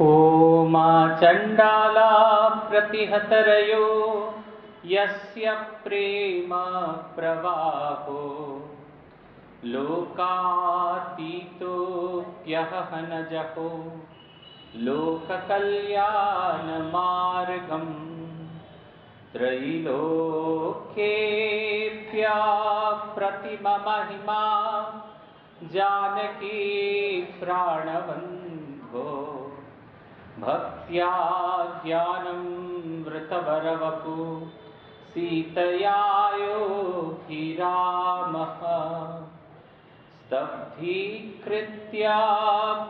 ओमा चण्डाला प्रतिहतरयो यस्य प्रेम प्रवाहो। लोकातीतोऽप्यहनजहो लोककल्याणमार्गम्। त्रैलोक्येऽप्या प्रतिममहिमा जानकी प्राणबन्धो। भक्त्या ज्ञानं वृतवरवपु सीतया योगी रामः। स्तब्धीकृत्या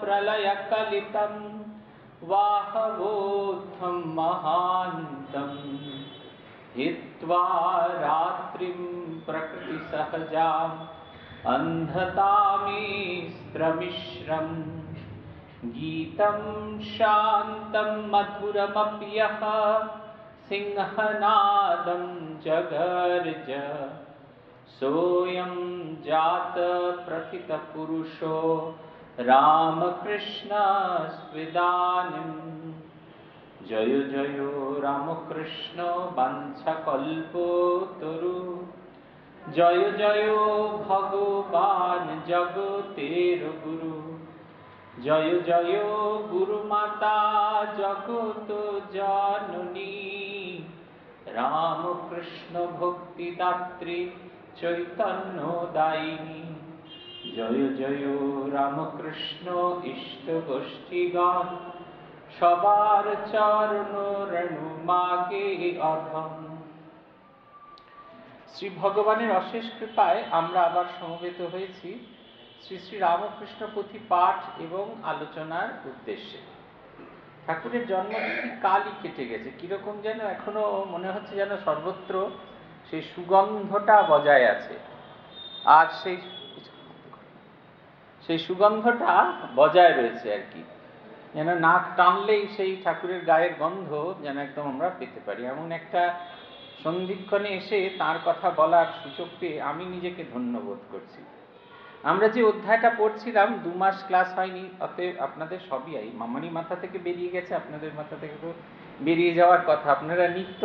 प्रलयकलितं वाहवोत्थं महान्तम् हित्वा रात्रिं प्रकृतिसहजाम् अन्धतामीस्त्रमिश्रम् गीतं शान्तं मधुरमप्यः सिंहनादं जगर्ज सोऽयं जातप्रथितपुरुषो रामकृष्णस्त्विदानीम् जय जय रामकृष्ण বাঞ্ছাকল্পতরু জয় জয় ভগবান জগতের গুরু জয় জয় গুরু মাতা জগত জননী। রামকৃষ্ণ ভক্তিদাত্রী চৈতন্য দায়িনী। জয় জয় রামকৃষ্ণ ইষ্ট গোষ্ঠীগণ সবার চরণ রেণু মাগে অধম। শ্রী ভগবানের অশেষ কৃপায় আমরা আবার সমবেত হয়েছি। শ্রী শ্রী রামকৃষ্ণ পুঁথি পাঠ এবং আলোচনার উদ্দেশ্যে। ঠাকুরের জন্মতিথি কালই কেটে গেছে। কীরকম যেন এখনও মনে হচ্ছে যেন সর্বত্র সেই সুগন্ধটা বজায় আছে। আর সেই সেই সুগন্ধটা বজায় রয়েছে আর কি। যেন নাক টানলেই সেই ঠাকুরের গায়ের গন্ধ যেন একদম আমরা পেতে পারি। এমন একটা সন্ধিক্ষণে এসে তার কথা বলার সুযোগ পেয়ে আমি নিজেকে ধন্য বোধ করছি। আমরা যে অধ্যায়টা পড়ছিলাম, দু মাস ক্লাস হয়নি, অতএব আপনাদের সবই আই মামানি মাথা থেকে বেরিয়ে গেছে, আপনাদের মাথা থেকে তো বেরিয়ে যাওয়ার কথা। আপনারা নিত্য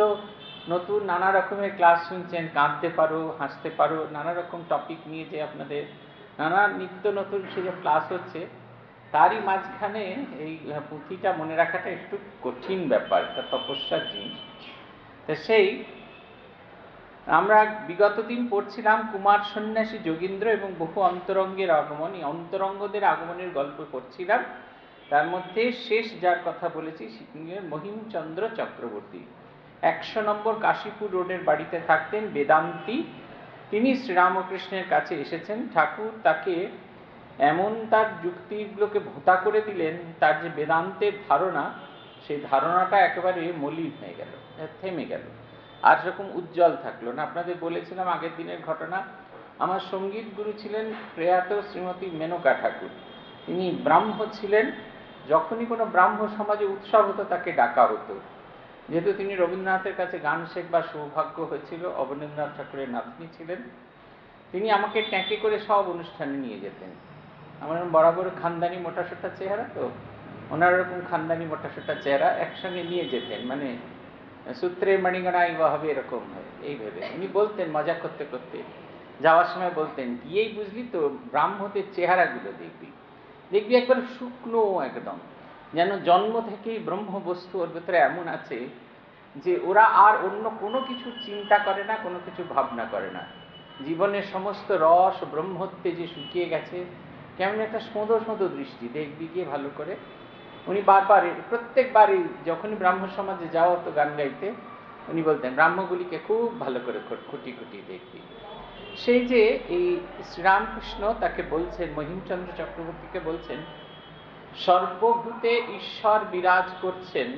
নতুন নানা রকমের ক্লাস শুনছেন, কাঁদতে পারো, হাসতে পারো, নানা রকম টপিক নিয়ে যে আপনাদের নানা নিত্য নতুন সে যে ক্লাস হচ্ছে, তারই মাঝখানে এই পুঁথিটা মনে রাখাটা একটু কঠিন ব্যাপার, একটা তপস্যার জিনিস। তা সেই আমরা বিগত দিন পড়ছিলাম কুমার সন্ন্যাসী যোগীন্দ্র এবং বহু অন্তরঙ্গের আগমন এই অন্তরঙ্গদের আগমনের গল্প পড়ছিলাম। তার মধ্যে শেষ যার কথা বলেছি মহিমচন্দ্র চক্রবর্তী। একশো নম্বর কাশীপুর রোডের বাড়িতে থাকতেন বেদান্তি। তিনি শ্রীরামকৃষ্ণের কাছে এসেছেন। ঠাকুর তাকে এমন তার যুক্তিগুলোকে ভোতা করে দিলেন, তার যে বেদান্তের ধারণা, সেই ধারণাটা একেবারে মলিন হয়ে গেল, থেমে গেল। আর সেরকম উজ্জ্বল থাকল না। আপনাদের বলেছিলাম আগের দিনের ঘটনা, আমার সংগীত গুরু ছিলেন প্রয়াত শ্রীমতী মেনকা ঠাকুর। তিনি ব্রাহ্ম ছিলেন, যখনই কোনো ব্রাহ্ম সমাজে উৎসব হতো তাকে ডাকা হতো। যেহেতু তিনি রবীন্দ্রনাথের কাছে গান শেখবার সৌভাগ্য হয়েছিল, অবনীন্দ্রনাথ ঠাকুরের নাতনি ছিলেন, তিনি আমাকে ট্যাঁকে করে সব অনুষ্ঠানে নিয়ে যেতেন। আমার বরাবর খানদানি মোটাসোটা চেহারা তো? ওনার ওরকম খানদানি মোটাসোটা চেহারা একসঙ্গে নিয়ে যেতেন মানে সূত্রে মণিগণাই বা হবে এরকম হয়। এই ভেবে। উনি বলতেন, মজা করতে করতে। যাওয়ার সময় বলতেন, গিয়েই বুঝলি তো, ব্রাহ্মদের চেহারাগুলো দেখবি। দেখবি একবার শুকনো একদম। যেন জন্ম থেকেই ব্রহ্ম বস্তু ওর ভেতরে এমন আছে যে, ওরা আর অন্য কোনো কিছু চিন্তা করে না, কোনো কিছু ভাবনা করে না। জীবনের সমস্ত রস ব্রহ্মত্বে যে শুকিয়ে গেছে, কেমন একটা সোঁদো সোঁদো দৃষ্টি। দেখবি গিয়ে ভালো করে উনি বারবার প্রত্যেকবারই যখনই ব্রাহ্ম সমাজে যাওয়া হতো গান গাইতে, উনি বলতেন, ব্রাহ্মগুলিকে খুব ভালো করে খুঁটি খুঁটি দেখবি। সেই যে এই শ্রীরামকৃষ্ণ তাকে বলছেন, মহিমচন্দ্র চক্রবর্তীকে বলছেন, সর্বভূতে ঈশ্বর বিরাজ করছেন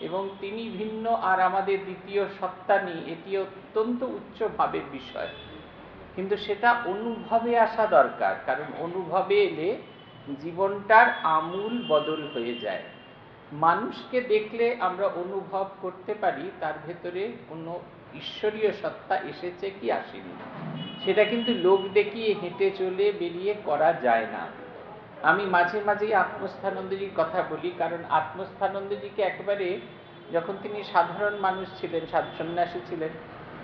এবং তিনি ভিন্ন আর আমাদের দ্বিতীয় সত্তা নেই, এটি অত্যন্ত উচ্চ ভাবের বিষয়। কিন্তু সেটা অনুভবে আসা দরকার, কারণ অনুভবে এলে জীবনটার আমূল বদল হয়ে যায়। মানুষকে দেখলে আমরা অনুভব করতে পারি, তার ভেতরে কোনো ঈশ্বরীয় সত্তা এসেছে কি আসেনি। সেটা কিন্তু লোক দেখিয়ে হেঁটে চলে বেরিয়ে করা যায় না। আমি মাঝে মাঝেই আত্মস্থানন্দজির কথা বলি, কারণ আত্মস্থানন্দজিকে একবারে যখন তিনি সাধারণ মানুষ ছিলেন সন্ন্যাসী ছিলেন,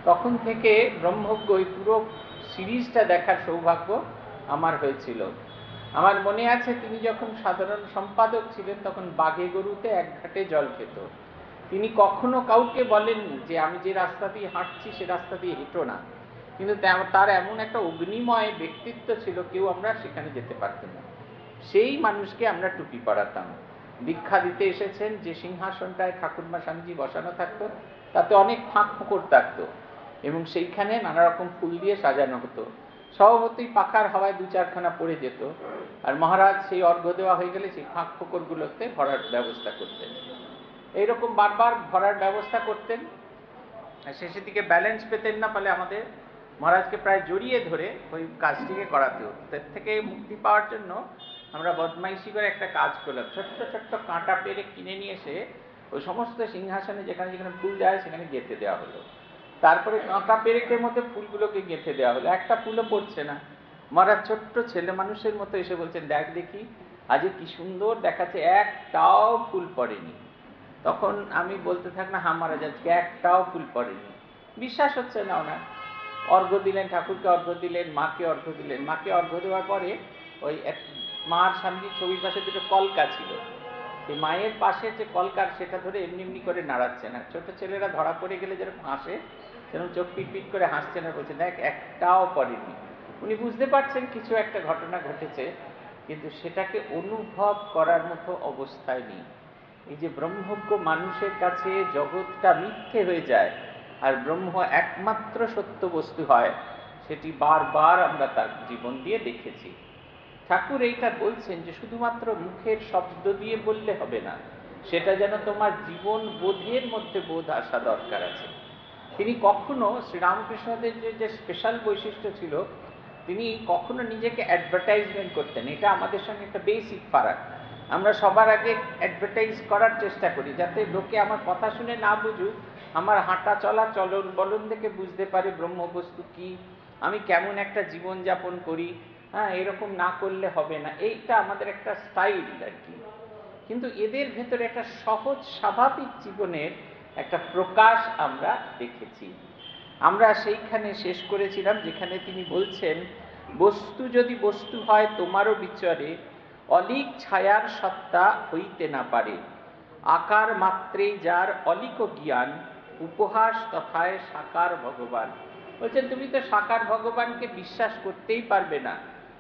তখন থেকে ব্রহ্মজ্ঞ পুরো সিরিজটা দেখার সৌভাগ্য আমার হয়েছিল। আমার মনে আছে তিনি যখন সাধারণ সম্পাদক ছিলেন, তখন বাঘে গরুতে এক ঘাটে জল খেত। তিনি কখনো কাউকে বলেননি যে, আমি যে রাস্তা দিয়ে হাঁটছি, সে রাস্তা দিয়ে হেঁটো না। কিন্তু তার এমন একটা অগ্নিময় ব্যক্তিত্ব ছিল, কেউ আমরা সেখানে যেতে পারতাম না। সেই মানুষকে আমরা টুপি পড়াতাম দীক্ষা দিতে এসেছেন, যে সিংহাসনটায় ঠাকুরমা স্বামীজি বসানো থাকতো, তাতে অনেক ফাঁক ফোঁকর থাকতো এবং সেইখানে নানা রকম ফুল দিয়ে সাজানো হতো। স্বভাবতই পাখার হাওয়ায় দু চারখানা পড়ে যেত। আর মহারাজ সেই অর্ঘ্য দেওয়া হয়ে গেলে সেই ফাঁক ফোকরগুলোতে ভরার ব্যবস্থা করতেন। এইরকম বারবার ভরার ব্যবস্থা করতেন। শেষের দিকে ব্যালেন্স পেতেন না, ফলে আমাদের মহারাজকে প্রায় জড়িয়ে ধরে ওই কাজটিকে করাতে হতো। তার থেকে মুক্তি পাওয়ার জন্য আমরা বদমাইশি করে একটা কাজ করলাম। ছোট্ট ছোট্ট কাঁটা পেরে কিনে নিয়ে এসে ওই সমস্ত সিংহাসনে যেখানে যেখানে ফুল যায় সেখানে গেঁথে দেওয়া হলো। তারপরে কাঁটা পেরেকের মধ্যে ফুলগুলোকে গেঁথে দেওয়া হলো। একটা ফুলও পড়ছে না। মারা ছোট্ট ছেলে মানুষের মতো এসে বলছেন, দেখ দেখি, আজকে কি সুন্দর দেখাচ্ছে, একটাও ফুল পড়েনি। তখন আমি বলতে থাক না হামারা যাচ্ছে একটাও ফুল পড়েনি। বিশ্বাস হচ্ছে না ওনার। অর্ঘ্য দিলেন, ঠাকুরকে অর্ঘ্য দিলেন, মাকে অর্ঘ্য দিলেন। মাকে অর্ঘ্য দেওয়ার পরে ওই এক মার সামনে ছবির পাশে দুটো কলকা ছিল। সেই মায়ের পাশে যে কলকার, সেটা ধরে এমনি এমনি করে নাড়াচ্ছে না। ছোট ছেলেরা ধরা পড়ে গেলে যেরকম হাসে সেরকম চোখ পিট পিট করে হাসছে না বলছে দেখ, একটাও পড়েনি উনি বুঝতে পারছেন কিছু একটা ঘটনা ঘটেছে, কিন্তু সেটাকে অনুভব করার মতো অবস্থায় নেই। এই যে ব্রহ্মজ্ঞ মানুষের কাছে জগৎটা মিথ্যে হয়ে যায়, আর ব্রহ্ম একমাত্র সত্য বস্তু হয়, সেটি বারবার আমরা তার জীবন দিয়ে দেখেছি। ঠাকুর এইটা বলছেন যে শুধুমাত্র মুখের শব্দ দিয়ে বললে হবে না, সেটা যেন তোমার জীবন বোধের মধ্যে বোধ আসা দরকার আছে। তিনি কখনো শ্রীরামকৃষ্ণদের যে স্পেশাল বৈশিষ্ট্য ছিল, তিনি কখনো নিজেকে অ্যাডভার্টাইজমেন্ট করতেন। এটা আমাদের সঙ্গে একটা বেসিক ফারাক। আমরা সবার আগে অ্যাডভার্টাইজ করার চেষ্টা করি, যাতে লোকে আমার কথা শুনে না বুঝুক, আমার হাঁটা চলা চলন বলন দেখে বুঝতে পারে ব্রহ্মবস্তু কি, আমি কেমন একটা জীবন যাপন করি হ্যাঁ এরকম না করলে হবে না। এইটা আমাদের একটা স্টাইল আর কি। কিন্তু এদের ভেতরে একটা সহজ স্বাভাবিক জীবনের একটা প্রকাশ আমরা দেখেছি। আমরা সেইখানে শেষ করেছিলাম, যেখানে তিনি বলছেন, বস্তু যদি বস্তু হয় তোমারও বিচারে, অলিক ছায়ার সত্তা হইতে না পারে। আকার মাত্রেই যার অলিক জ্ঞান, উপহাস তথায় সাকার ভগবান। বলছেন, তুমি তো সাকার ভগবানকে বিশ্বাস করতেই পারবে না।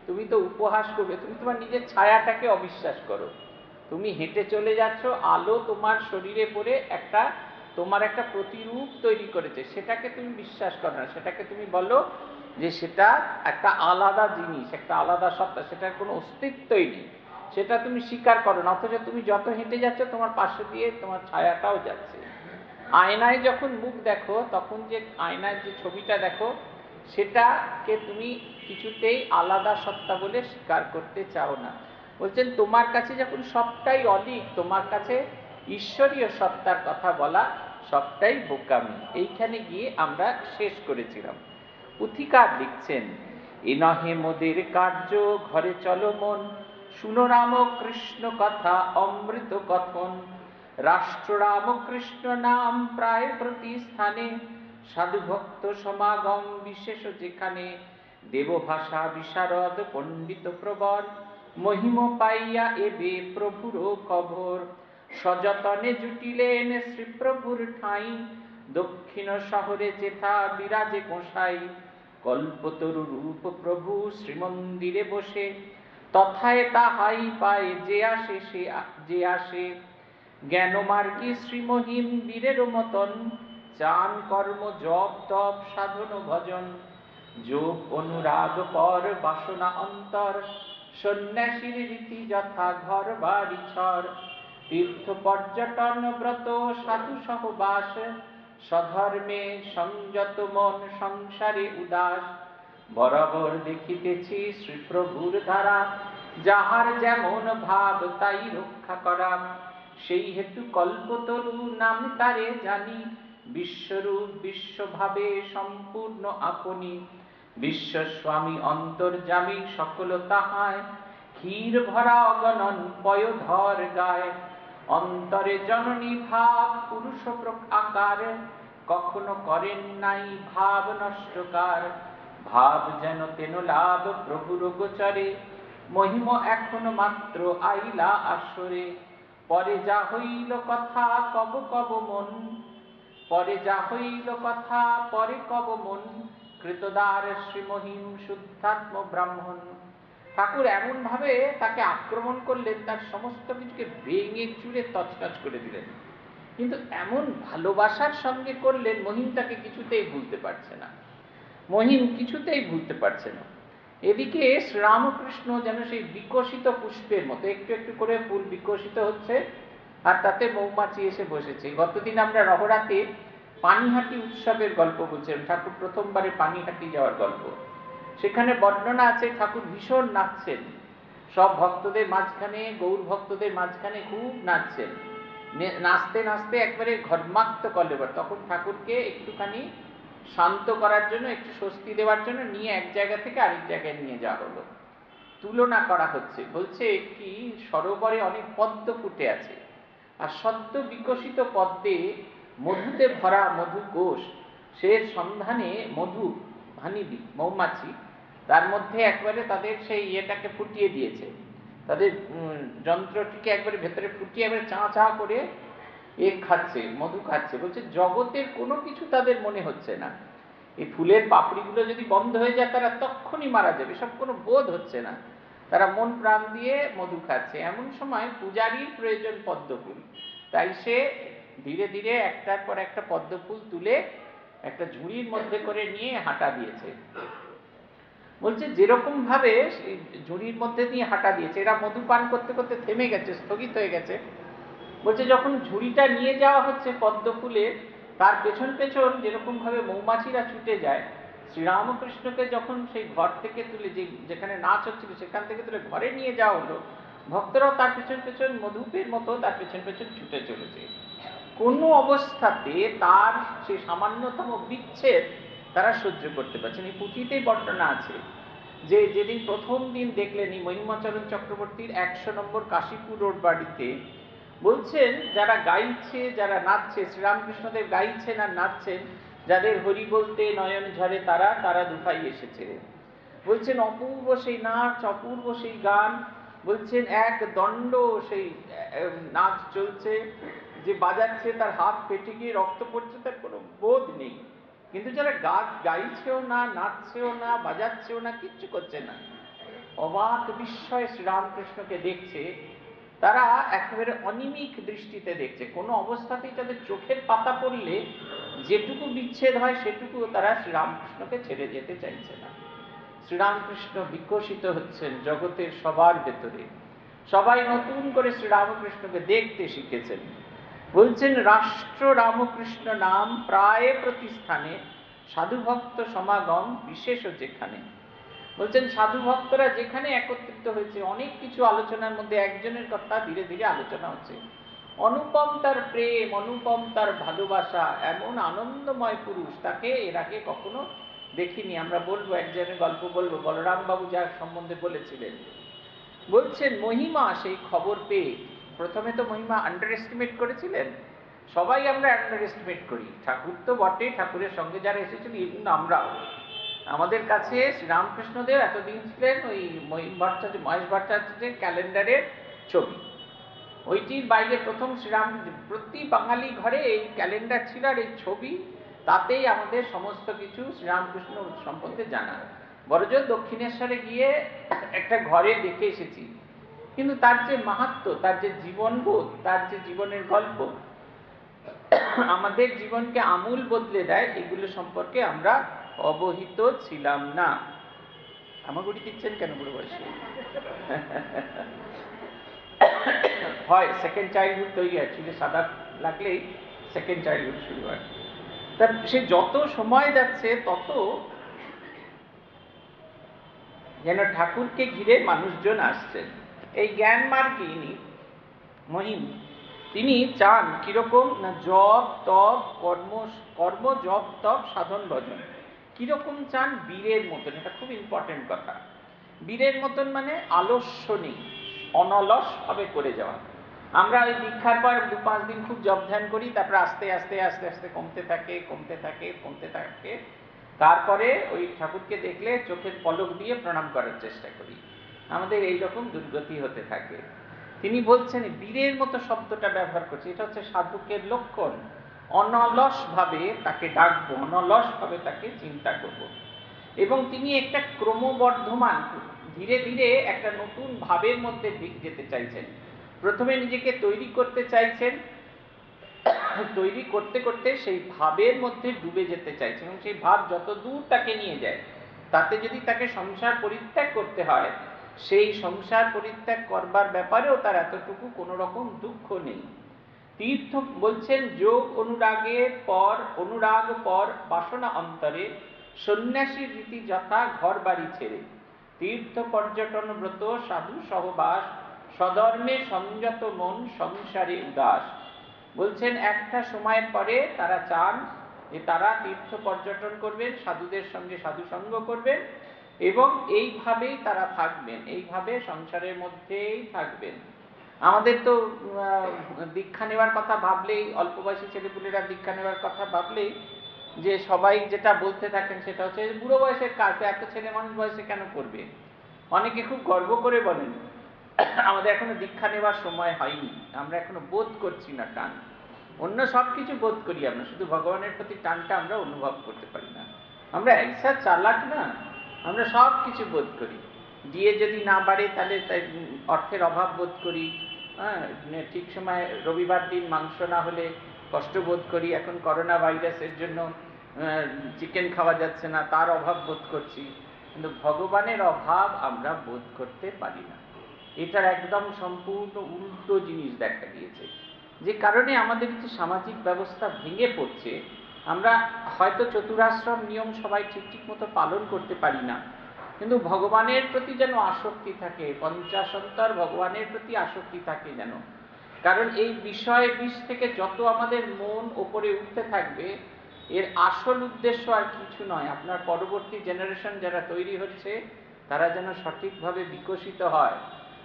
তুমি তো উপহাস করবে, তুমি তোমার নিজের ছায়াটাকে অবিশ্বাস করো। তুমি হেঁটে চলে যাচ্ছ, আলো তোমার শরীরে পড়ে একটা তোমার একটা প্রতিরূপ তৈরি করেছে, সেটাকে তুমি বিশ্বাস করো না। সেটাকে তুমি বলো যে সেটা একটা আলাদা জিনিস, একটা আলাদা সত্তা, সেটার কোনো অস্তিত্বই নেই। সেটা তুমি স্বীকার করো না, অথচ তুমি যত হেঁটে যাচ্ছ, তোমার পাশে দিয়ে তোমার ছায়াটাও যাচ্ছে। আয়নায় যখন মুখ দেখো, তখন যে আয়নায় যে ছবিটা দেখো, সেটাকে তুমি কিছুতেই আলাদা সত্তা বলে স্বীকার করতে চাও না। বলছেন, তোমার কাছে যখন সবটাই অলিক, তোমার কাছে ঈশ্বরীয় সত্তার কথা বলা সবটাই বোকামি। এইখানে গিয়ে আমরা শেষ করেছিলাম। পুথিকার লিখছেন নহে মোদের কার্য, ঘরে চলো মন। শুনো রামকৃষ্ণ কথা, অমৃত কথন। রাষ্ট্র রামকৃষ্ণ নাম প্রায় প্রতি স্থানে। সাধুভক্ত সমাগম বিশেষ যেখানে। দেবভাষা বিশারদ পণ্ডিত প্রবর। মহিম পাইয়া এবে প্রভুর কভর সযতনে জুটিলেন শ্রীপ্রভুর ঠাই। দক্ষিণ শহরে যেথা বিরাজে গোসাই, কল্পতরু রূপ প্রভু শ্রীমন্দিরে বসে। তথায় তাহাই পায় যে আসে, সে যে আসে। জ্ঞানমার্গী শ্রীমহিম বীরের মতন, চান কর্ম, জপ তপ, সাধন, ভজন। যোগ, অনুরাগ, পর, বাসনা, অন্তর। সন্ন্যাসীর রীতি যথা ঘর, বাড়ি, ছর। তীর্থ পর্যটন ব্রত সাধু সহবাস স্বধর্মে সংযত মন সংসারে উদাস। বরাবর দেখিতেছি শ্রীপ্রভুর ধারা, যাহার যেমন ভাব তাই রক্ষা করা। সেই হেতু কল্পতরু নাম তারে জানি, বিশ্বরূপ বিশ্বভাবে সম্পূর্ণ আপনি। বিশ্বস্বামী অন্তর্জামী সকল তাহায় ক্ষীর ভরা অগণন পয়োধর গায়। অন্তরে জননী ভাব পুরুষ আকার, কখনো করেন নাই ভাব নষ্টকার। ভাব যেন তেন লাভ প্রভুর গোচরে মহিম এখন মাত্র আইলা আসরে। পরে যা হইল কথা কব কব মন, পরে যা হইল কথা পরে কব মন। কৃতদার শ্রীমহিম শুদ্ধাত্ম ব্রাহ্মণ। ঠাকুর এমন ভাবে তাকে আক্রমণ করলেন, তার সমস্ত কিছুকে ভেঙে চুরে তছনছ করে দিলেন। কিন্তু এমন ভালোবাসার সঙ্গে করলেন, মহিম তাকে কিছুতেই ভুলতে পারছে না। মহিম কিছুতেই ভুলতে পারছে না। এদিকে শ্রীরামকৃষ্ণ যেন সেই বিকশিত পুষ্পের মতো, একটু একটু করে ফুল বিকশিত হচ্ছে, আর তাতে মৌমাছি এসে বসেছে। গতদিন আমরা রহরাতে পানিহাটি উৎসবের গল্প বলছিলাম। ঠাকুর প্রথমবারে পানিহাটি যাওয়ার গল্প। সেখানে বর্ণনা আছে, ঠাকুর ভীষণ নাচছেন। সব ভক্তদের মাঝখানে, গৌর ভক্তদের মাঝখানে খুব নাচছেন। নাচতে নাচতে একবারে ঘর্মাক্ত কলেবার তখন ঠাকুরকে একটুখানি শান্ত করার জন্য, একটু স্বস্তি দেওয়ার জন্য নিয়ে এক জায়গা থেকে আরেক জায়গায় নিয়ে যাওয়া হলো। তুলনা করা হচ্ছে। বলছে কি, সরোবরে অনেক পদ্ম ফুটে আছে। আর সদ্য বিকশিত পদ্মে মধুতে ভরা মধু কোষ সে সন্ধানে মধু হানিবি মৌমাছি তার মধ্যে একবারে তাদের সেই ইয়েটাকে ফুটিয়ে দিয়েছে। তাদের যন্ত্রটিকে একবারে ভেতরে ফুটিয়ে একবারে চা চা করে এ খাচ্ছে, মধু খাচ্ছে। বলছে, জগতের কোনো কিছু তাদের মনে হচ্ছে না। এই ফুলের পাপড়িগুলো যদি বন্ধ হয়ে যায়, তারা তখনই মারা যাবে। সব কোনো বোধ হচ্ছে না। তারা মন প্রাণ দিয়ে মধু খাচ্ছে। এমন সময় পূজারীর প্রয়োজন পদ্মফুল। তাই সে ধীরে ধীরে একটার পর একটা পদ্মফুল তুলে একটা ঝুড়ির মধ্যে করে নিয়ে হাঁটা দিয়েছে। বলছে যেরকম ভাবে ঝুড়ির মধ্যে দিয়ে হাঁটা দিয়েছে, এরা মধু পান করতে করতে থেমে গেছে, স্থগিত হয়ে গেছে। বলছে যখন ঝুড়িটা নিয়ে যাওয়া হচ্ছে পদ্ম ফুলে তার পেছন পেছন যেরকম ভাবে মৌমাছিরা ছুটে যায়, শ্রীরামকৃষ্ণকে যখন সেই ঘর থেকে তুলে যে, যেখানে নাচ হচ্ছিল সেখান থেকে তুলে ঘরে নিয়ে যাওয়া হলো, ভক্তরাও তার পেছন পেছন মধুপের মতো তার পেছন পেছন ছুটে চলেছে। কোনো অবস্থাতে তার সেই সামান্যতম বিচ্ছেদ তারা সহ্য করতে পারছেন এই পুঁথিতেই বর্ণনা আছে যে যেদিন প্রথম দিন দেখলেন এই মহিমাচরণ চক্রবর্তীর একশো নম্বর কাশীপুর রোড বাড়িতে, বলছেন, যারা গাইছে, যারা নাচছে, শ্রীরামকৃষ্ণদেব গাইছেন আর নাচছেন, যাদের হরি বলতে নয়ন ঝরে তারা তারা দুফাই এসেছে। বলছেন, অপূর্ব সেই নাচ, অপূর্ব সেই গান, বলছেন, এক দণ্ড সেই নাচ চলছে, যে বাজাচ্ছে তার হাত পেটে গিয়ে রক্ত পড়ছে, তার কোনো বোধ নেই। কিন্তু যারা গাছ গাইছেও না, নাচছেও না, বাজাচ্ছেও না, কিচ্ছু করছে না। অবাক বিস্ময় শ্রীরামকৃষ্ণকে দেখছে, তারা একেবারে অনিমিক দৃষ্টিতে দেখছে। কোনো অবস্থাতেই তাদের চোখের পাতা পড়লে যেটুকু বিচ্ছেদ হয়, সেটুকু তারা শ্রীরামকৃষ্ণকে ছেড়ে যেতে চাইছে না। শ্রীরামকৃষ্ণ বিকশিত হচ্ছেন জগতের সবার ভেতরে। সবাই নতুন করে শ্রীরামকৃষ্ণকে দেখতে শিখেছেন। বলছেন, রাষ্ট্র রামকৃষ্ণ নাম প্রায় প্রতিস্থানে সাধুভক্ত সমাগম বিশেষ যেখানে। বলছেন সাধু ভক্তরা যেখানে একত্রিত হয়েছে, অনেক কিছু আলোচনার মধ্যে একজনের কথা ধীরে ধীরে আলোচনা হচ্ছে। অনুপম তার প্রেম, অনুপম তার ভালোবাসা, এমন আনন্দময় পুরুষ, তাকে এর আগে কখনো দেখিনি। আমরা বলব, একজনের গল্প বলব। বলরাম বাবু যার সম্বন্ধে বলেছিলেন, বলছেন, মহিমা সেই খবর পেয়ে প্রথমে তো মহিমা আন্ডার এস্টিমেট করেছিলেন। সবাই আমরা আন্ডার এস্টিমেট করি। ঠাকুর তো বটে ঠাকুরের সঙ্গে যারা এসেছিল কিন্তু আমরাও। আমাদের কাছে শ্রীরামকৃষ্ণদেব এতদিন ছিলেন ওই মহিম ভট্টাচার্য মহেশ ভট্টাচার্যের ক্যালেন্ডারের ছবি। ওইটির বাইরে প্রথম শ্রীরাম, প্রতি বাঙালি ঘরে এই ক্যালেন্ডার ছিল আর এই ছবি, তাতেই আমাদের সমস্ত কিছু শ্রীরামকৃষ্ণ সম্বন্ধে জানা। বড়জোর দক্ষিণেশ্বরে গিয়ে একটা ঘরে দেখে এসেছি। কিন্তু তার যে মাহাত্ম, তার যে জীবনবোধ, তার যে জীবনের গল্প, আমাদের জীবনকে আমূল বদলে দেয়, এগুলো সম্পর্কে আমরা অবহিত ছিলাম না। আমাগুড়ি দিচ্ছেন কেন বুড়ো বয়সে? হয় সেকেন্ড চাইল্ডহুড তৈরি হয়, চুলে সাদা লাগলেই সেকেন্ড চাইল্ডহুড শুরু হয়। তা সে যত সময় যাচ্ছে, তত যেন ঠাকুরকে ঘিরে মানুষজন আসছেন এই জ্ঞান ইনি, মহিম। তিনি চান কীরকম না জপ, তপ, কর্ম কর্ম, জপ, তপ, সাধন, ভজন। কীরকম চান বীরের মতন, এটা খুব ইম্পর্টেন্ট কথা। বীরের মতন মানে আলস্য নেই অনলস ভাবে করে যাওয়া। আমরা ওই দীক্ষার পর দু পাঁচ দিন খুব জব ধ্যান করি, তারপর আস্তে আস্তে আস্তে আস্তে কমতে থাকে কমতে থাকে কমতে থাকে। তারপরে ওই ঠাকুরকে দেখলে চোখের পলক দিয়ে প্রণাম করার চেষ্টা করি। আমাদের এই রকম দুর্গতি হতে থাকে। তিনি বলছেন, বীরের মতো শব্দটা ব্যবহার করছে, এটা হচ্ছে সাধুকের লক্ষণ। অনলস ভাবে তাকে ডাকবো অনলস ভাবে তাকে চিন্তা করব। এবং তিনি একটা ক্রমবর্ধমান, ধীরে ধীরে একটা নতুন ভাবের মধ্যে দিক যেতে চাইছেন। প্রথমে নিজেকে তৈরি করতে চাইছেন, তৈরি করতে করতে সেই ভাবের মধ্যে ডুবে যেতে চাইছেন। এবং সেই ভাব যত দূর তাকে নিয়ে যায়, তাতে যদি তাকে সংসার পরিত্যাগ করতে হয় সেই সংসার পরিত্যাগ করবার ব্যাপারেও তার এতটুকু কোনো রকম দুঃখ নেই। তীর্থ বলছেন, যোগ অনুরাগের পর, অনুরাগ পর বাসনা অন্তরে সন্ন্যাসীর রীতি যথা ঘর বাড়ি ছেড়ে। তীর্থ পর্যটন ব্রত, সাধু সহবাস সধর্মে সংযত মন, সংসারে উদাস। বলছেন, একটা সময়ের পরে তারা চান যে তারা তীর্থ পর্যটন করবেন, সাধুদের সঙ্গে সাধু সঙ্গ করবেন এবং এইভাবেই তারা থাকবেন, এইভাবে সংসারের মধ্যেই থাকবেন। আমাদের তো দীক্ষা নেওয়ার কথা ভাবলেই, অল্প বয়সী ছেলেপুলেরা দীক্ষা নেওয়ার কথা ভাবলেই যে সবাই যেটা বলতে থাকেন সেটা হচ্ছে বুড়ো বয়সের কাজ এত ছেলে মানুষ বয়সে কেন করবে? অনেকে খুব গর্ব করে বলেন, আমাদের এখনও দীক্ষা নেওয়ার সময় হয়নি, আমরা এখনও বোধ করছি না টান। অন্য সব কিছু বোধ করি আমরা, শুধু ভগবানের প্রতি টানটা আমরা অনুভব করতে পারি না। আমরা এইসা চালাক না আমরা সব কিছু বোধ করি। দিয়ে যদি না বাড়ে, তাহলে অর্থের অভাব বোধ করি। হ্যাঁ ঠিক সময় রবিবার দিন মাংস না হলে কষ্ট বোধ করি। এখন করোনা ভাইরাসের জন্য চিকেন খাওয়া যাচ্ছে না, তার অভাব বোধ করছি। কিন্তু ভগবানের অভাব আমরা বোধ করতে পারি না। এটার একদম সম্পূর্ণ উল্টো জিনিস দেখা দিয়েছে। যে কারণে আমাদের যে সামাজিক ব্যবস্থা ভেঙে পড়ছে আমরা হয়তো চতুরাশ্রম নিয়ম সবাই ঠিক ঠিক মতো পালন করতে পারি না। কিন্তু ভগবানের প্রতি যেন আসক্তি থাকে পঞ্চাশন্তর ভগবানের প্রতি আসক্তি থাকে যেন। কারণ এই বিষয় বিষ থেকে যত আমাদের মন ওপরে উঠতে থাকবে, এর আসল উদ্দেশ্য আর কিছু নয়। আপনার পরবর্তী জেনারেশন যারা তৈরি হচ্ছে, তারা যেন সঠিকভাবে বিকশিত হয়।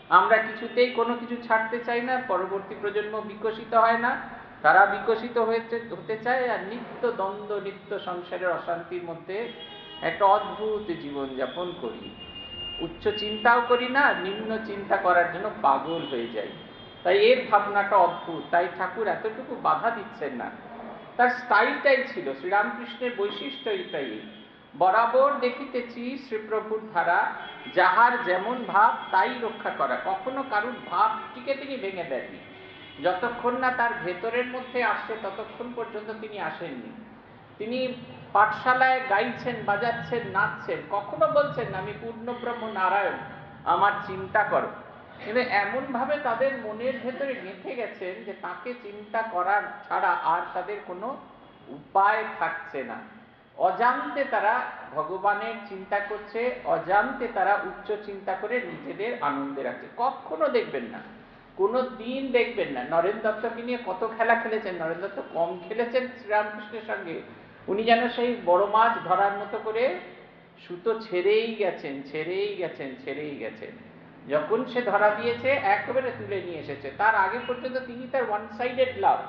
আমরা কিছুতেই কোনো কিছু ছাড়তে চাই না, পরবর্তী প্রজন্ম বিকশিত হয় না। তারা বিকশিত হয়েছে, হতে চায় আর নিত্য দ্বন্দ্ব, নিত্য সংসারের অশান্তির মধ্যে একটা অদ্ভুত জীবন যাপন করি। উচ্চ চিন্তাও করি না, নিম্ন চিন্তা করার জন্য পাগল হয়ে যাই। তাই এর ভাবনাটা অদ্ভুত, তাই ঠাকুর এতটুকু বাধা দিচ্ছেন না। তার স্টাইলটাই ছিল, শ্রীরামকৃষ্ণের বৈশিষ্ট্য এটাই বরাবর দেখিতেছি শ্রীপ্রভুর ধারা, যাহার যেমন ভাব, তাই রক্ষা করা। কখনো কারুর ভাবটিকে তিনি ভেঙে দেননি যতক্ষণ না তার ভেতরের মধ্যে আসছে, ততক্ষণ পর্যন্ত তিনি আসেননি। তিনি পাঠশালায় গাইছেন, বাজাচ্ছেন, নাচছেন, কখনো বলছেন আমি পূর্ণব্রহ্ম নারায়ণ, আমার চিন্তা করো। কিন্তু এমনভাবে তাদের মনের ভেতরে গেঁথে গেছেন যে তাকে চিন্তা করার ছাড়া আর তাদের কোনো উপায় থাকছে না। অজান্তে তারা ভগবানের চিন্তা করছে, অজান্তে তারা উচ্চ চিন্তা করে নিজেদের আনন্দে রাখছে। কখনো দেখবেন না। কোনো দিন দেখবেন না। নরেন দত্তকে নিয়ে কত খেলা খেলেছেন। নরেন্দ্র দত্ত কম খেলেছেন শ্রীরামকৃষ্ণের সঙ্গে। উনি যেন সেই বড় মাছ ধরার মতো করে সুতো ছেড়েই গেছেন ছেড়েই গেছেন ছেড়েই গেছেন। যখন সে ধরা দিয়েছে, একেবারে তুলে নিয়ে এসেছে। তার আগে পর্যন্ত তিনি তার ওয়ান সাইডেড লাভ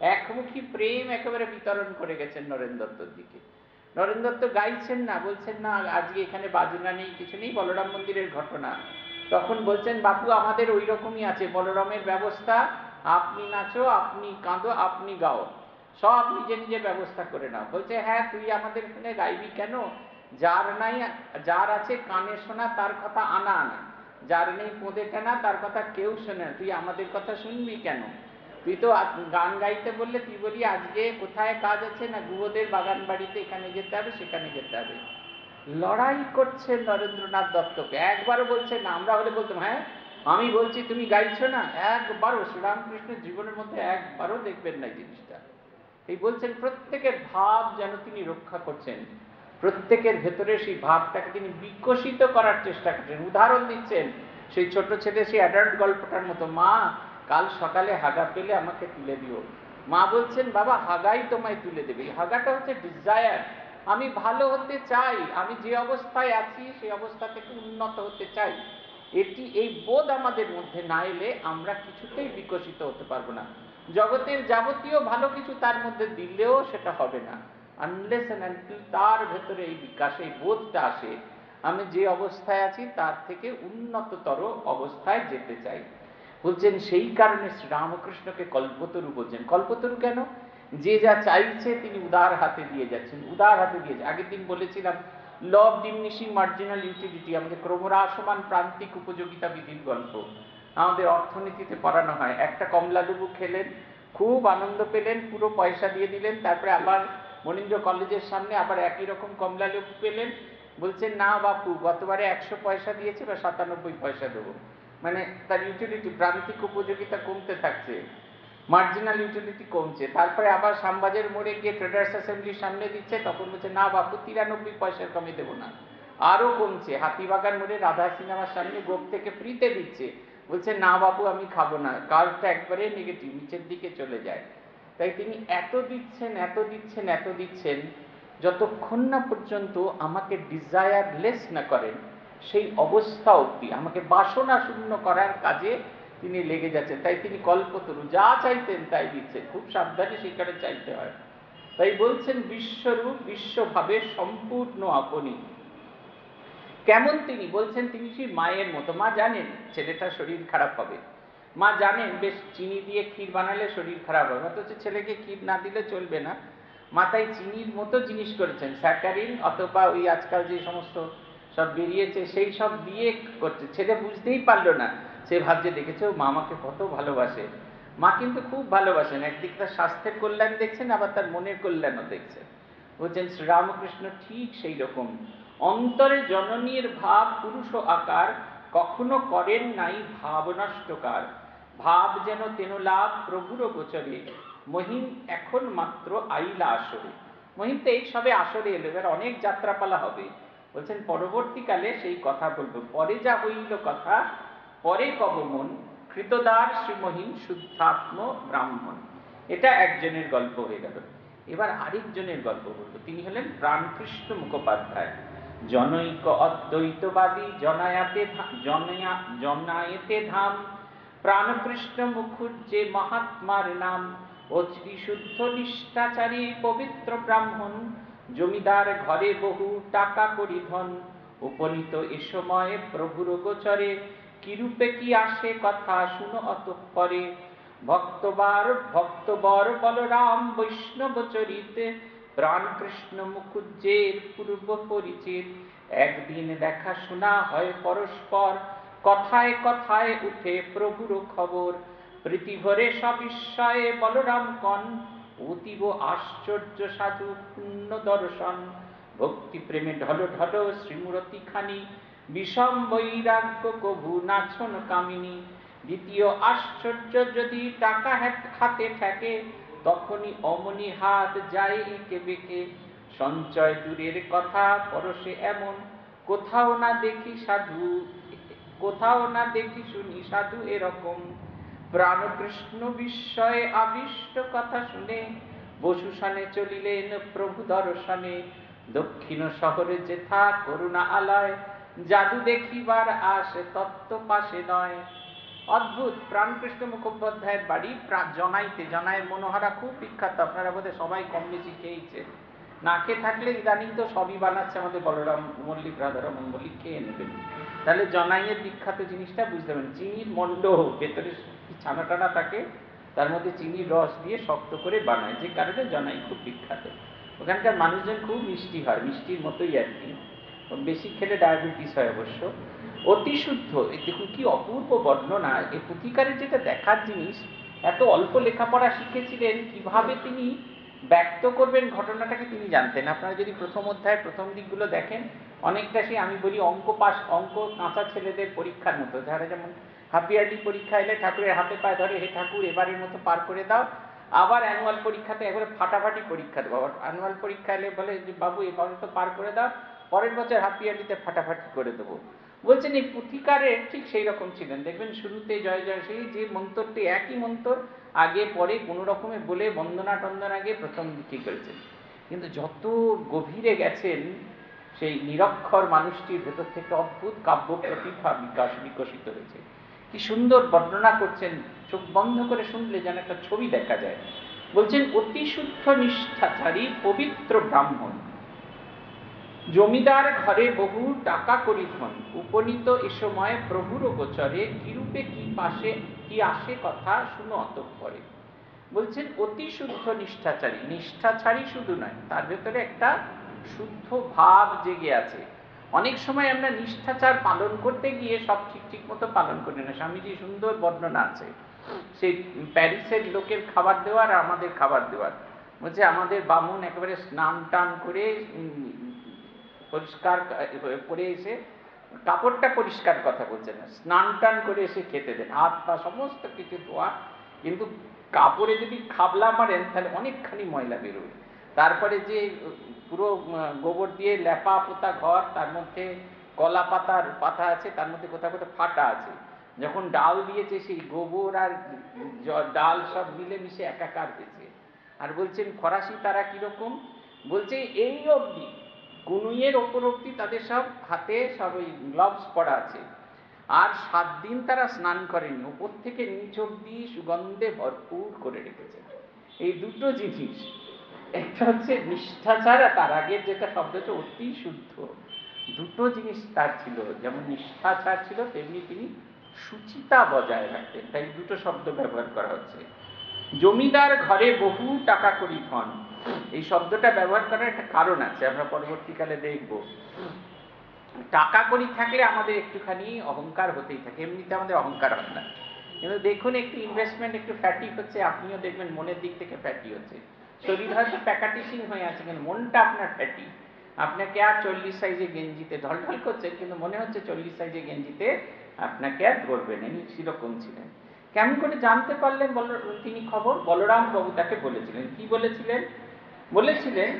একমুখী প্রেম একেবারে বিতরণ করে গেছেন নরেন দত্তর দিকে। নরেন দত্ত গাইছেন না, বলছেন, না, আজকে এখানে বাজনা নেই, কিছু নেই, বলরাম মন্দিরের ঘটনা। তখন বলছেন, বাপু, আমাদের ওই রকমই আছে। বলরামের ব্যবস্থা, আপনি নাচো, আপনি কাঁদো, আপনি গাও। সব নিজে নিজে ব্যবস্থা করে নাও। বলছে হ্যাঁ তুই আমাদের এখানে গাইবি কেন? যার নাই, যার আছে কানে শোনা, তার কথা আনা আনা। যার নেই পোঁদে কেনা তার কথা কেউ শোনে তুই আমাদের কথা শুনবি কেন? তুই তো গান গাইতে বললে, তুই বলি, আজকে কোথায় কাজ আছে? না, গুহদের বাগান বাড়িতে এখানে যেতে হবে, সেখানে যেতে হবে। লড়াই করছে নরেন্দ্রনাথ দত্তকে। একবারও বলছে না, আমরা হলে বলতাম হ্যাঁ আমি বলছি, তুমি গাইছো না? একবারও শ্রীরামকৃষ্ণের জীবনের মধ্যে একবারও দেখবেন না জিনিসটা। এই বলছেন, প্রত্যেকের ভাব যেন তিনি রক্ষা করছেন, প্রত্যেকের ভেতরে সেই ভাবটাকে তিনি বিকশিত করার চেষ্টা করছেন। উদাহরণ দিচ্ছেন, সেই ছোট ছেলে, সেই অ্যাডাল্ট গল্পটার মতো, মা, কাল সকালে হাগা পেলে আমাকে তুলে দিও। মা বলছেন, বাবা, হাগাই তোমায় তুলে দেবে। হাগাটা হচ্ছে ডিজায়ার আমি ভালো হতে চাই, আমি যে অবস্থায় আছি সেই অবস্থা থেকে উন্নত হতে চাই। এটি এই বোধ আমাদের মধ্যে না এলে আমরা কিছুতেই বিকশিত হতে পারব না। জগতের যাবতীয় ভালো কিছু তার মধ্যে দিলেও সেটা হবে না। আনলেস তার ভেতরে এই বিকাশ, এই বোধটা আসে, আমি যে অবস্থায় আছি তার থেকে উন্নততর অবস্থায় যেতে চাই। বলছেন, সেই কারণে শ্রীরামকৃষ্ণকে কল্পতরু বলছেন। কল্পতরু কেন? যে যা চাইছে তিনি উদার হাতে দিয়ে যাচ্ছেন, উদার হাতে দিয়ে আগের দিন বলেছিলাম law of diminishing marginal utility আমাদের ক্রমরাসমান প্রান্তিক উপযোগিতা বিধির গল্প। আমাদের অর্থনীতিতে পড়ানো হয়। একটা কমলা লেবু খেলেন, খুব আনন্দ পেলেন, পুরো পয়সা দিয়ে দিলেন, তারপরে আবার মনীন্দ্র কলেজের সামনে আবার একই রকম কমলা লেবু পেলেন। বলছেন, না বাপু, গতবারে একশো পয়সা দিয়েছে বা সাতানব্বই পয়সা দেবো। মানে তার ইউটিলিটি প্রান্তিক উপযোগিতা কমতে থাকছে। মার্জিনাল ইউটিলিটি কমছে। তারপরে আবার শ্যামবাজার মোড়ে গিয়ে ট্রেডার্স অ্যাসেম্বলির সামনে দিচ্ছে, তখন বলছে, না বাপু, তিরানব্বই পয়সার কমে দেবো না। আরও কমছে। হাতিবাগান মোড়ে রাধা সিনেমার সামনে গোপ থেকে ফ্রিতে দিচ্ছে। বলছে, না বাবু আমি খাব না। কার্ডটা একবারে নেগেটিভ নিচের দিকে চলে যায়। তাই তিনি এত দিচ্ছেন এত দিচ্ছেন এত দিচ্ছেন, যতক্ষণ না পর্যন্ত আমাকে ডিজায়ারলেস না করেন, সেই অবস্থা অবধি, আমাকে বাসনা শূন্য করার কাজে তিনি লেগে যাচ্ছেন। তাই তিনি কল্পতরু, যা চাইতেন তাই দিচ্ছেন। খুব সাবধানে সেখানে চাইতে হয়। তাই বলছেন, বিশ্বরূপ, বিশ্বভাবে সম্পূর্ণ আপনি। কেমন তিনি? বলছেন, তিনি সেই মায়ের মতো। মা জানেন ছেলেটার শরীর খারাপ হবে। মা জানেন, বেশ চিনি দিয়ে ক্ষীর বানালে শরীর খারাপ হবে। অথচ ছেলেকে ক্ষীর না দিলে চলবে না। মাথায় চিনির মতো জিনিস করেছেন। স্যাকারিন অথবা ওই আজকাল যে সমস্ত সব বেরিয়েছে, সেই সব দিয়ে করছে। ছেলে বুঝতেই পারল না। সে ভাবছে, দেখেছে, মা আমাকে কত ভালোবাসে। মা কিন্তু খুব ভালোবাসেন। একদিক তার স্বাস্থ্যের কল্যাণ দেখছেন, আবার তার মনের কল্যাণও দেখছেন। বলছেন শ্রীরামকৃষ্ণ ঠিক সেই রকম। অন্তরে জননীর ভাব, পুরুষ আকার, কখনো করেন নাই ভাব নষ্টকার ভাব যেন তেন লাভ, প্রভুর গোচরে। মহিম এখন মাত্র আইলা আসরে। মহিম তো এই সবে আসরে এলো, এবার অনেক যাত্রাপালা হবে। বলছেন, পরবর্তীকালে সেই কথা বলব। পরে যা হইল কথা পরে কবমন কৃতদার শ্রীমহিম শুদ্ধাত্ম ব্রাহ্মণ। এটা একজনের গল্প হয়ে গেল। এবার আরেকজনের গল্প বলব। তিনি হলেন প্রাণকৃষ্ণ মুখোপাধ্যায়। জনৈক অদ্বৈতবাদী জনায়াতে জনায়েতে ধাম। প্রাণকৃষ্ণ মুখুজ্জে মহাত্মার নাম। ও শ্রীশুদ্ধ নিষ্ঠাচারী পবিত্র ব্রাহ্মণ। জমিদার ঘরে বহু টাকা করি ধন। উপনীত এ সময়ে প্রভুর গোচরে কিরূপে কি আসে কথা শুনো অতঃপরে। ভক্তবার ভক্তবর বলরাম বৈষ্ণব চরিতে, প্রাণকৃষ্ণ মুখুজ্জের পূর্ব পরিচিত। একদিন দেখা শোনা হয় পরস্পর, কথায় কথায় উঠে প্রভুর খবর। প্রীতিভরে সবিস্ময়ে বলরাম কন, অতীব আশ্চর্য সাধু পুণ্য দর্শন। ভক্তি প্রেমে ঢল ঢল শ্রীমূরতি খানি বিষম বৈরাগ্য কভু নাচন কামিনী, দ্বিতীয় আশ্চর্য যদি টাকা হাতে ঠেকে, তখনই অমনি হাত যায় একে বেঁকে। সঞ্চয় দূরের কথা, পরশে এমন। কোথাও না দেখি সাধু, কোথাও না দেখি শুনি সাধু এরকম। প্রাণকৃষ্ণ বিস্ময়ে আবিষ্ট কথা শুনে, বসুসানে চলিলেন প্রভু দর্শনে। দক্ষিণ শহরে যেথা করুণা আলয় জাদু দেখিবার আসে তত্ত্ব পাশে নয়। অদ্ভুত প্রাণকৃষ্ণ মুখোপাধ্যায়ের বাড়ি জনাইতে জনায়ের মনোহারা খুব বিখ্যাত। আপনারা বোধহয় সবাই কম বেশি খেয়েছে না খেয়ে থাকলে ইদানিং তো সবই বানাচ্ছে আমাদের বলরাম, মল্লিক রাধারমন মল্লিক খেয়ে নেবেন তাহলে জনাইয়ের বিখ্যাত জিনিসটা বুঝতে পারেন চিনির মন্ড ভেতরে ছানা টানা থাকে, তার মধ্যে চিনির রস দিয়ে শক্ত করে বানায়, যে কারণে জনাই খুব বিখ্যাত। ওখানকার মানুষজন খুব মিষ্টি হয়, মিষ্টির মতোই আর কি। বেশি খেলে ডায়াবেটিস হয় অবশ্য। অতি শুদ্ধ। দেখুন কি অপূর্ব বর্ণনা। এই পুথিকারের যেটা দেখার জিনিস, এত অল্প লেখাপড়া শিখেছিলেন, কীভাবে তিনি ব্যক্ত করবেন ঘটনাটাকে তিনি জানতেন। আপনারা যদি প্রথম অধ্যায়, প্রথম দিকগুলো দেখেন, অনেকটা সেই আমি বলি অঙ্ক পাস অঙ্ক কাঁচা ছেলেদের পরীক্ষার মতো। যারা যেমন হাফিয়ারলি পরীক্ষা এলে ঠাকুরের হাতে পায়ে ধরে, হে ঠাকুর, এবারের মতো পার করে দাও। আবার অ্যানুয়াল পরীক্ষাতে একবারে ফাটাফাটি পরীক্ষা দেবো। আবার অ্যানুয়াল পরীক্ষা এলে বলে যে, বাবু এবারে তো পার করে দাও। পরের বছর হাফিয়ারলিতে ফাটাফাটি করে দেবো। বলছেন এই পুথিকারে ঠিক সেই রকম ছিলেন। দেখবেন শুরুতে জয় জয়, সেই যে মন্তরটি একই মন্তর, আগে, পরে কোনো রকমে বলে বন্দনা, টন্দন আগে প্রথম দিকে করেছেন। কিন্তু যত গভীরে গেছেন, সেই নিরক্ষর মানুষটির ভেতর থেকে অদ্ভুত কাব্য প্রতিভা বিকাশ বিকশিত হয়েছে। কি সুন্দর বর্ণনা করছেন। চোখ বন্ধ করে শুনলে যেন একটা ছবি দেখা যায়। বলছেন, অতি শুদ্ধ নিষ্ঠাচারী পবিত্র ব্রাহ্মণ। জমিদার ঘরে বহু টাকা করি ধন উপনীত এ সময় প্রভুর গোচরে, কিরূপে কি পাশে, কি আসে কথা শুনো অতঃপরে? বলছেন, অতি শুদ্ধ নিষ্ঠাচারী। নিষ্ঠাচারী শুধু নয়, তার ভেতরে একটা শুদ্ধ ভাব জেগে আছে। অনেক সময় আমরা নিষ্ঠাচার পালন করতে গিয়ে সব ঠিক ঠিক মতো পালন করি না। স্বামীজি সুন্দর বর্ণনা আছে। সেই প্যারিসের লোকের খাবার দেওয়ার আর আমাদের খাবার দেওয়ার। বলছে, আমাদের বামুন একেবারে স্নান টান করে পরিষ্কার, করে এসে কাপড়টা পরিষ্কার কথা বলছে না, স্নান টান করে এসে খেতে দেন, হাত পা সমস্ত কিছু ধোয়া, কিন্তু কাপড়ে যদি খাবলা মারেন, তাহলে অনেকখানি ময়লা বেরোবে তারপরে যে পুরো গোবর দিয়ে লেপা পোতা ঘর, তার মধ্যে কলা পাতার পাতা আছে, তার মধ্যে কোথাও কোথাও ফাটা আছে। যখন ডাল দিয়েছে, সেই গোবর আর ডাল সব মিলে মিশে একাকার হয়েছে। আর বলছেন, ফরাসি তারা কীরকম? বলছে, এই অবধি কুনুইয়ের ওপর অব্দি তাদের সব হাতে সব ওই গ্লাভস পরা আছে। আর সাত দিন তারা স্নান করেনি ওপর থেকে নিচ অব্দি সুগন্ধে ভরপুর করে রেখেছে। এই দুটো জিনিস, একটা হচ্ছে নিষ্ঠাচার আর তার আগের যেটা শব্দ হচ্ছে অতি শুদ্ধ। দুটো জিনিস তার ছিল, যেমন নিষ্ঠাচার ছিল, তেমনি তিনি সুচিতা বজায় রাখতেন। তাই দুটো শব্দ ব্যবহার করা হচ্ছে। জমিদার ঘরে বহু টাকা করি ধন এই শব্দটা ব্যবহার করার একটা কারণ আছে, আমরা পরবর্তীকালে দেখব। টাকা করি থাকলে আমাদের একটুখানি অহংকার হতেই থাকে, এমনিতে আমাদের অহংকার হয় না। কিন্তু দেখুন, একটু ইনভেস্টমেন্ট একটু ফ্যাটি হচ্ছে, আপনিও দেখবেন মনের দিক থেকে ফ্যাটি হচ্ছে। শরীর হয়তো প্যাকাটিসিং হয়ে আছে, কিন্তু মনটা আপনার ফ্যাটি আপনাকে আর চল্লিশ সাইজে গেঞ্জিতে ঢলঢল করছে, কিন্তু মনে হচ্ছে চল্লিশ সাইজে গেঞ্জিতে আপনাকে আর ধরবেন ইনি সেরকম ছিলেন? কেমন করে জানতে পারলেন তিনি খবর? বলরাম বাবু তাকে বলেছিলেন। কি বলেছিলেন? বলেছিলেন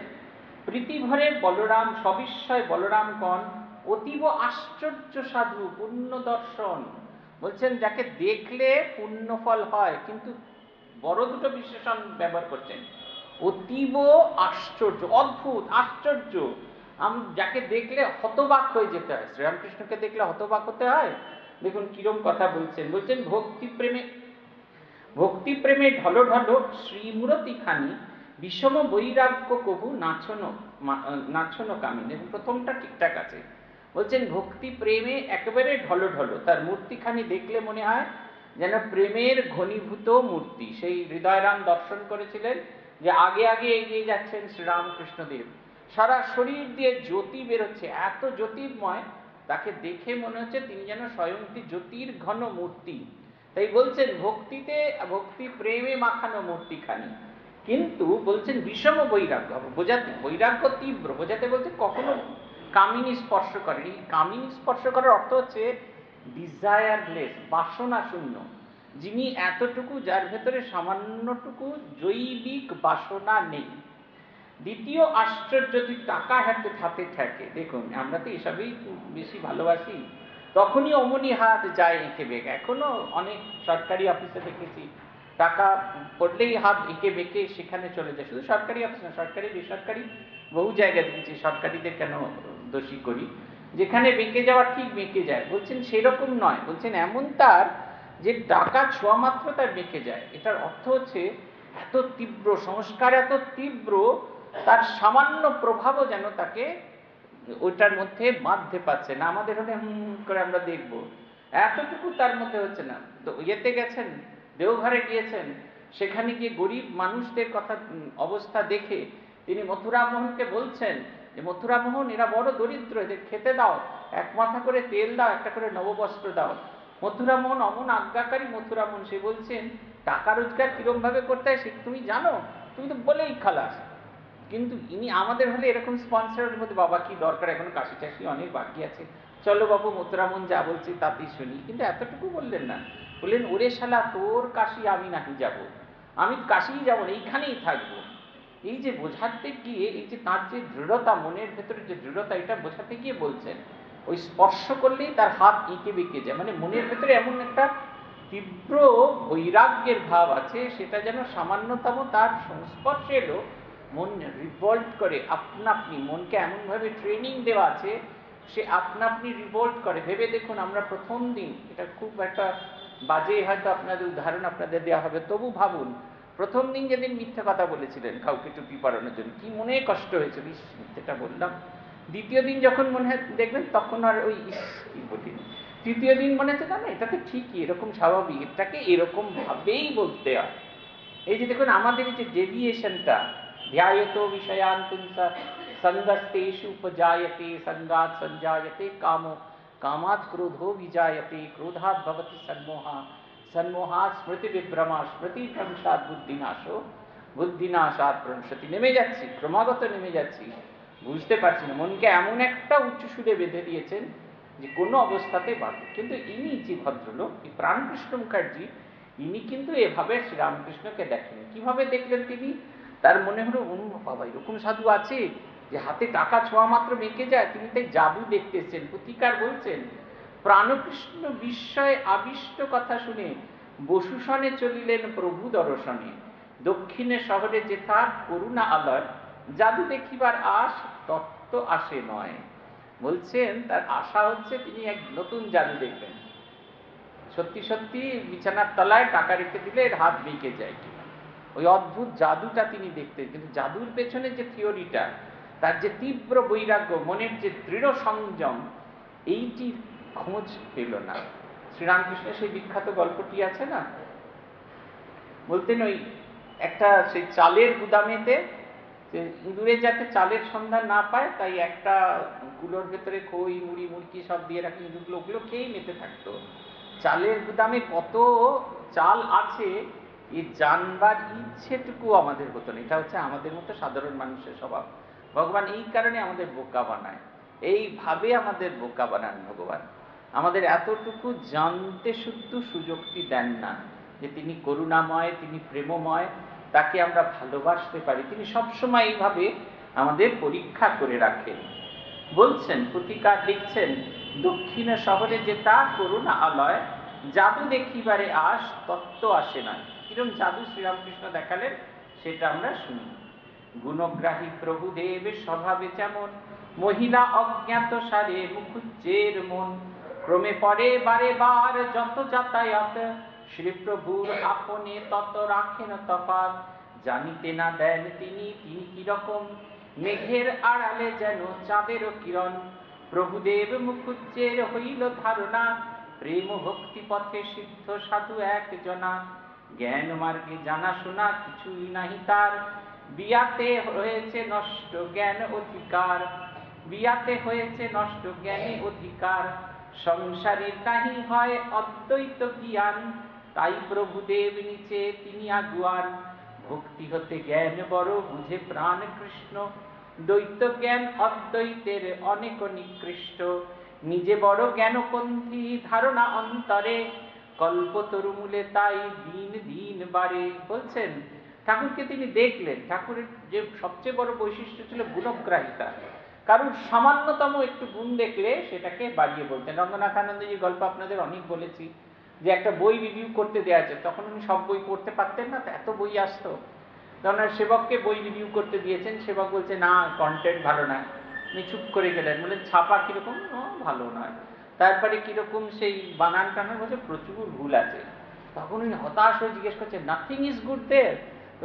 প্রীতিভরে বলরাম, সবিস্ময় বলরাম কন অতীব আশ্চর্য সাধু, পুণ্য দর্শন। বলছেন, যাকে দেখলে পুণ্য ফল হয়, কিন্তু বড় দুটো বিশেষণ ব্যবহার করছেন। অতীব আশ্চর্য, অদ্ভুত, আশ্চর্য। যাকে দেখলে হতবাক হয়ে যেতে হয়। শ্রীরামকৃষ্ণকে দেখলে হতবাক হতে হয়? দেখুন কিরম কথা বলছেন। বলছেন, ভক্তি প্রেমে ভক্তি প্রেমে ঢলো ঢলো শ্রীমূরতি খানি বিষম বৈরাগ্য কবু নাচনো নাচনো কামিন এবং প্রথমটা ঠিকঠাক আছে। বলছেন, ভক্তি প্রেমে একেবারে ঢলো ঢলো। তার মূর্তিখানি দেখলে মনে হয় যেন প্রেমের ঘনীভূত মূর্তি। সেই হৃদয়রাম দর্শন করেছিলেন যে আগে আগে এগিয়ে যাচ্ছেন শ্রীরামকৃষ্ণদেব। সারা শরীর দিয়ে জ্যোতি বেরোচ্ছে। এত জ্যোতির্ময়, তাকে দেখে মনে হচ্ছে তিনি যেন স্বয়ংটি জ্যোতির ঘন মূর্তি। তাই বলছেন, ভক্তিতে, ভক্তি প্রেমে মাখানো মূর্তিখানি। কিন্তু বলছেন বিষম বৈরাগ্য। বোঝাতে, বৈরাগ্য তীব্র। বোঝাতে বলছে কখনো কামিনী স্পর্শ করে এই কামিনী স্পর্শ করার অর্থ হচ্ছে ডিজায়ারলেস বাসনা শূন্য যিনি এতটুকু, যার ভেতরে সামান্যটুকু জৈবিক বাসনা নেই। দ্বিতীয় আশ্চর্য, যদি টাকা হাতে হাতে থাকে দেখুন, আমরা তো এসবই বেশি ভালোবাসি। তখনই অমনি হাত যায় এঁকে বেঁকে। এখনও অনেক সরকারি অফিসে দেখেছি। টাকা পড়লেই হাত এঁকে বেঁকে সেখানে চলে যায়। শুধু সরকারি অফিস না, সরকারি, বেসরকারি বহু জায়গায় দেখেছি, সরকারিদের কেন দোষী করি? যেখানে বেঁকে যাওয়া ঠিক বেঁকে যায়। বলছেন সেরকম নয়। বলছেন এমন তার যে টাকা ছোঁয়া মাত্র তার বেঁকে যায়। এটার অর্থ হচ্ছে এত তীব্র সংস্কার, এত তীব্র তার সামান্য প্রভাবও যেন তাকে ওইটার মধ্যে বাঁধতে পারছে না। আমাদের হলে হুম করে আমরা দেখব। এতটুকু তার মধ্যে হচ্ছে না। তো ইয়েতে গেছেন দেওঘরে গিয়েছেন, সেখানে গিয়ে গরিব মানুষদের কথা অবস্থা দেখে তিনি মথুরামোহনকে বলছেন যে, মথুরামোহন, এরা বড় দরিদ্র, এদের খেতে দাও, এক মাথা করে তেল দাও, একটা করে নববস্ত্র দাও। মথুরামোহন অমন আজ্ঞাকারী মথুরামোহন, সে বলছেন, টাকা রোজগার কিরম ভাবে করতে হয়, সে তুমি জানো? তুমি তো বলেই খালাস। কিন্তু ইনি আমাদের হলে এরকম স্পন্সারের মধ্যে, বাবা, কি দরকার? এখন কাশি টাশি অনেক বাকি আছে। চলো বাবু মথুরামন যা বলছি তাতেই শুনি। কিন্তু এতটুকু বললেন না। বললেন, ওরে শালা, তোর কাশি আমি নাকি যাব? আমি কাশিই যাব না, এইখানেই থাকব। এই যে বোঝাতে গিয়ে, এই যে তার যে দৃঢ়তা, মনের ভেতরে যে দৃঢ়তা, এটা বোঝাতে গিয়ে বলছেন, ওই স্পর্শ করলেই তার হাত এঁকে বেঁকে যায়। মানে মনের ভেতরে এমন একটা তীব্র বৈরাগ্যের ভাব আছে, সেটা যেন সামান্যতম তার সংস্পর্শে এলো, মন রিভল্ট করে আপনা আপনি মনকে এমনভাবে ট্রেনিং দেওয়া আছে, সে আপনা আপনি রিভল্ট করে। ভেবে দেখুন, আমরা প্রথম দিন, এটা খুব একটা বাজে হয়তো আপনাদের উদাহরণ আপনাদের দেওয়া হবে, তবু ভাবুন, প্রথম দিন যেদিন মিথ্যা কথা বলেছিলেন কাউকে টুপি পরানোর জন্য, কি মনে কষ্ট হয়েছিল? ইস, মিথ্যেটা বললাম। দ্বিতীয় দিন যখন মনে হয়, দেখবেন তখন আর ওই, ইস, কি বলিনি তৃতীয় দিন মনে হচ্ছে, না এটা তো ঠিকই, এরকম স্বাভাবিক, এটাকে এরকম ভাবেই বলতে হয়। এই যে দেখুন, আমাদের যে ডেভিয়েশনটা ধ্যায়ত বিষয়ান পুংসা সঙ্গস্তেষু উপজায়তে সঙ্গাত সঞ্জায়তে, কামো কামাত ক্রোধো বিজায়তে ক্রোধাৎ ভবতি সন্মোহা সন্মোহাৎ স্মৃতি বিভ্রমা স্মৃতি ভ্রংসাৎ বুদ্ধিনাশো বুদ্ধিনাশাৎ ভ্রংসতি নেমে যাচ্ছি, ক্রমাগত নেমে যাচ্ছি। বুঝতে পারছি না, মনকে এমন একটা উচ্চ সুরে বেঁধে দিয়েছেন যে কোনো অবস্থাতে বাঁধে। কিন্তু ইনি যে ভদ্রলোক প্রাণকৃষ্ণ মুখার্জি, ইনি কিন্তু এভাবে শ্রীরামকৃষ্ণকে দেখেন কীভাবে দেখলেন তিনি? তার মনে হলো, অনু বাবা, এরকম সাধু আছে? যে হাতে টাকা ছোঁয়া মাত্র মেকে যায়, তিনি তাই জাদু দেখতে এসছেন প্রতিকার বলছেন। প্রাণকৃষ্ণ বিস্ময়ে আবিষ্ট কথা শুনে বসুসনে চলিলেন প্রভু দর্শনে। দক্ষিণে শহরে যেথা করুণা আলয় জাদু দেখিবার আশ তত্ত্ব আসে নয়। বলছেন, তার আশা হচ্ছে তিনি এক নতুন জাদু দেখবেন। সত্যি সত্যি বিছানার তলায় টাকা রেখে দিলে এর হাত বেঁকে যায় কিনা। ওই অদ্ভুত জাদুটা তিনি দেখতেন। কিন্তু জাদুর পেছনে যে থিওরিটা তার যে তীব্র বৈরাগ্য, মনের যে দৃঢ় সংযম, এইটির খোঁজ পেল না। শ্রীরামকৃষ্ণের সেই বিখ্যাত গল্পটি আছে না? বলতেন ওই একটা সেই চালের গুদামেতে ইঁদুরে যাতে চালের সন্ধান না পায়, তাই একটা গুলোর ভেতরে খই, মুড়ি, মুড়কি সব দিয়ে রাখি ইঁদুরগুলো ওগুলো খেয়েই মেতে থাকতো। চালের গুদামে কত চাল আছে এই জানবার ইচ্ছেটুকু আমাদের হতো না। এটা হচ্ছে আমাদের মতো সাধারণ মানুষের স্বভাব। ভগবান এই কারণে আমাদের বোকা বানায়। এইভাবে আমাদের বোকা বানান ভগবান। আমাদের এতটুকু জানতে শুদ্ধ সুযোগটি দেন না যে তিনি করুণাময়, তিনি প্রেমময়, তাকে আমরা ভালোবাসতে পারি। তিনি সবসময় এইভাবে আমাদের পরীক্ষা করে রাখেন। বলছেন, প্রতিকার লিখছেন, দক্ষিণে শহরে যে তা করুণা আলয় জাদু দেখিবারে আস তত্ত্ব আসে না। কিরম জাদু শ্রীরামকৃষ্ণ দেখালেন, সেটা আমরা শুনি। গুণগ্রাহী প্রভুদেব স্বভাবে যেমন, মহিলা অজ্ঞাত সারে মুখুজ্জের মন। ক্রমে পরে বারে বার যত যাতায়াত, শ্রীপ্রভুর আপনে তত রাখেন তফাৎ জানিতে না দেন তিনি তিনি কীরকম মেঘের আড়ালে যেন চাঁদেরও কিরণ। প্রভুদেব মুখুজ্জের হইল ধারণা, প্রেম ভক্তি পথে সিদ্ধ সাধু এক জনা জ্ঞান মার্গে জানাশোনা কিছুই নাহি তার। বিয়াতে হয়েছে নষ্ট জ্ঞান অধিকার। বিয়াতে হয়েছে নষ্ট জ্ঞানে অধিকার। সংসারের নাহি হয় অদ্বৈত জ্ঞান। তাই প্রভুদেব নিচে তিনি আগুয়ান। ভক্তি হতে জ্ঞান বড়, বুঝে প্রাণ কৃষ্ণ। দ্বৈত জ্ঞান অদ্বৈতের অনেক নিকৃষ্ট। নিজে বড় জ্ঞানপন্থী, ধারণা অন্তরে। কল্পতরুমূলে তাই দিন দিন বাড়ে, বলছেন ঠাকুরকে তিনি দেখলেন। ঠাকুরের যে সবচেয়ে বড় বৈশিষ্ট্য ছিল গুণগ্রাহিতা। কারণ সামান্যতম একটু গুণ দেখলে সেটাকে বাড়িয়ে বলতেন। রঙ্গনাথানন্দজির গল্প আপনাদের অনেক বলেছি, যে একটা বই রিভিউ করতে দেওয়া আছে। তখন উনি সব বই পড়তে পারতেন না এত বই আসতো। তখন সেবককে বই রিভিউ করতে দিয়েছেন। সেবক বলছে, না কন্টেন্ট ভালো না। উনি চুপ করে গেলেন। বললেন, ছাপা কীরকম? ভালো নয়। তারপরে কীরকম সেই বানান টানার মধ্যে প্রচুর ভুল আছে। তখন উনি হতাশ হয়ে জিজ্ঞেস করছেন নাথিং ইজ গুড তো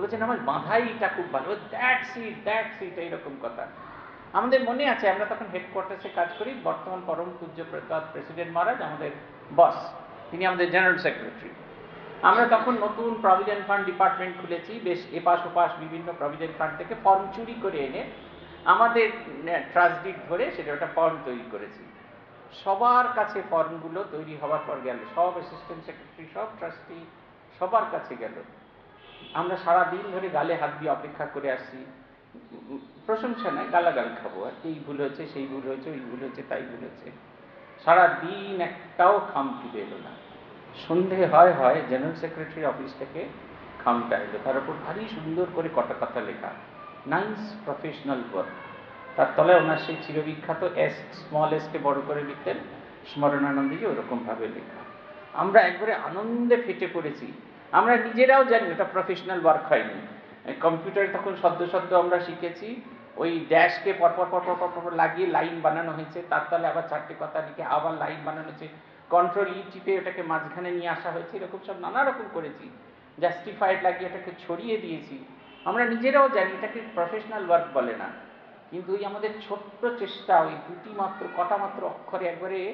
বলছেন, আমার বাঁধাইটা খুব ভালো। দ্যাট দ্যাট এইরকম কথা। আমাদের মনে আছে, আমরা তখন হেডকোয়ার্টার্সে কাজ করি, বর্তমান পরম পূজ্য প্রেসিডেন্ট মহারাজ, আমাদের বস তিনি আমাদের জেনারেল সেক্রেটারি আমরা তখন নতুন প্রভিডেন্ট ফান্ড ডিপার্টমেন্ট খুলেছি, বেশ এপাশ ওপাশ বিভিন্ন প্রভিডেন্ট ফান্ড থেকে ফর্ম চুরি করে এনে আমাদের ট্রাস্টডিট ধরে সেটা একটা ফর্ম তৈরি করেছি। সবার কাছে ফর্মগুলো তৈরি হওয়ার পর গেল, সব অ্যাসিস্ট্যান্ট সেক্রেটারি সব ট্রাস্টি সবার কাছে গেল। আমরা সারা দিন ধরে গালে হাত দিয়ে অপেক্ষা করে আসছি। প্রশংসা নয় গালাগাল খাব আর এই ভুল হয়েছে, সেই ভুল হয়েছে, ওই ভুল হয়েছে, তাই ভুল হয়েছে। সারা দিন একটাও খামতি এলো না। সন্ধে হয় হয় জেনারেল সেক্রেটারি অফিস থেকে খামটা এলো। তার উপর ভারী সুন্দর করে কটা কথা লেখা। নাইস প্রফেশনাল ওয়ার্ক তার তলায় ওনার সেই চিরবিখ্যাত এস স্মল এসকে বড় করে লিখতেন। স্মরণানন্দজি ওরকমভাবে লেখা। আমরা একবারে আনন্দে ফেটে পড়েছি। আমরা নিজেরাও জানি ওটা প্রফেশনাল ওয়ার্ক হয়নি। কম্পিউটারে তখন সদ্য সদ্য আমরা শিখেছি, ওই ড্যাশকে পরপর পরপর পরপর পর লাগিয়ে লাইন বানানো হয়েছে, তার তলে আবার চারটে কথা লিখে আবার লাইন বানানো হয়েছে। কন্ট্রোল ই টিপে ওটাকে মাঝখানে নিয়ে আসা হয়েছে, এরকম সব নানা রকম করেছি। জাস্টিফাইড লাগিয়ে এটাকে ছড়িয়ে দিয়েছি। আমরা নিজেরাও জানি, এটাকে প্রফেশনাল ওয়ার্ক বলে না। কিন্তু ওই আমাদের ছোট্ট চেষ্টা, ওই দুটি মাত্র, কটা মাত্র অক্ষরে একবারে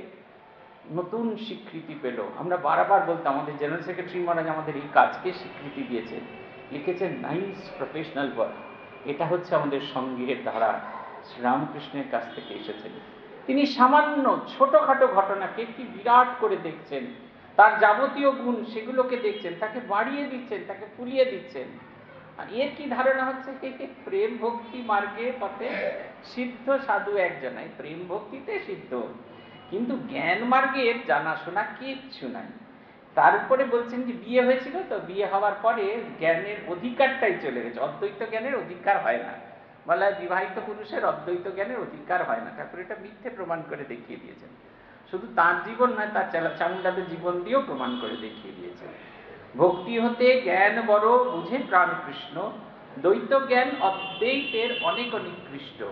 নতুন স্বীকৃতি পেল। আমরা বারবার বলতাম, আমাদের জেনারেল সেক্রেটারি মহারাজ আমাদের এই কাজকে স্বীকৃতি দিয়েছেন। লিখেছেন নাইস প্রফেশনাল ওয়ার্ক এটা হচ্ছে আমাদের সঙ্গীর ধারা। শ্রীরামকৃষ্ণের কাছ থেকে এসেছেন। তিনি সামান্য ছোটখাটো ঘটনাকে কি বিরাট করে দেখছেন। তার যাবতীয় গুণ সেগুলোকে দেখছেন। তাকে বাড়িয়ে দিচ্ছেন, তাকে ফুলিয়ে দিচ্ছেন। আর এর কি ধারণা হচ্ছে? প্রেম ভক্তি মার্গে পথে সিদ্ধ সাধু একজনাই। প্রেম ভক্তিতে সিদ্ধ। কিন্তু জ্ঞান মার্গের জানাশোনা কিচ্ছু নাই। তার উপরে বলছেন যে বিয়ে হয়েছিল তো বিয়ে হওয়ার পরে জ্ঞানের অধিকারটাই চলে গেছে। অদ্বৈত জ্ঞানের অধিকার হয় না। বলে বিবাহিত পুরুষের অদ্বৈত জ্ঞানের অধিকার হয় না। ঠাকুর এটা মিথ্যে প্রমাণ করে দেখিয়ে দিয়েছেন। শুধু তার জীবন নয়, তার চামুন্ডাদের জীবন দিয়েও প্রমাণ করে দেখিয়ে দিয়েছেন। ভক্তি হতে জ্ঞান বড়, বুঝে প্রাণ কৃষ্ণ। দ্বৈত জ্ঞান অদ্বৈতের অনেক নিকৃষ্ট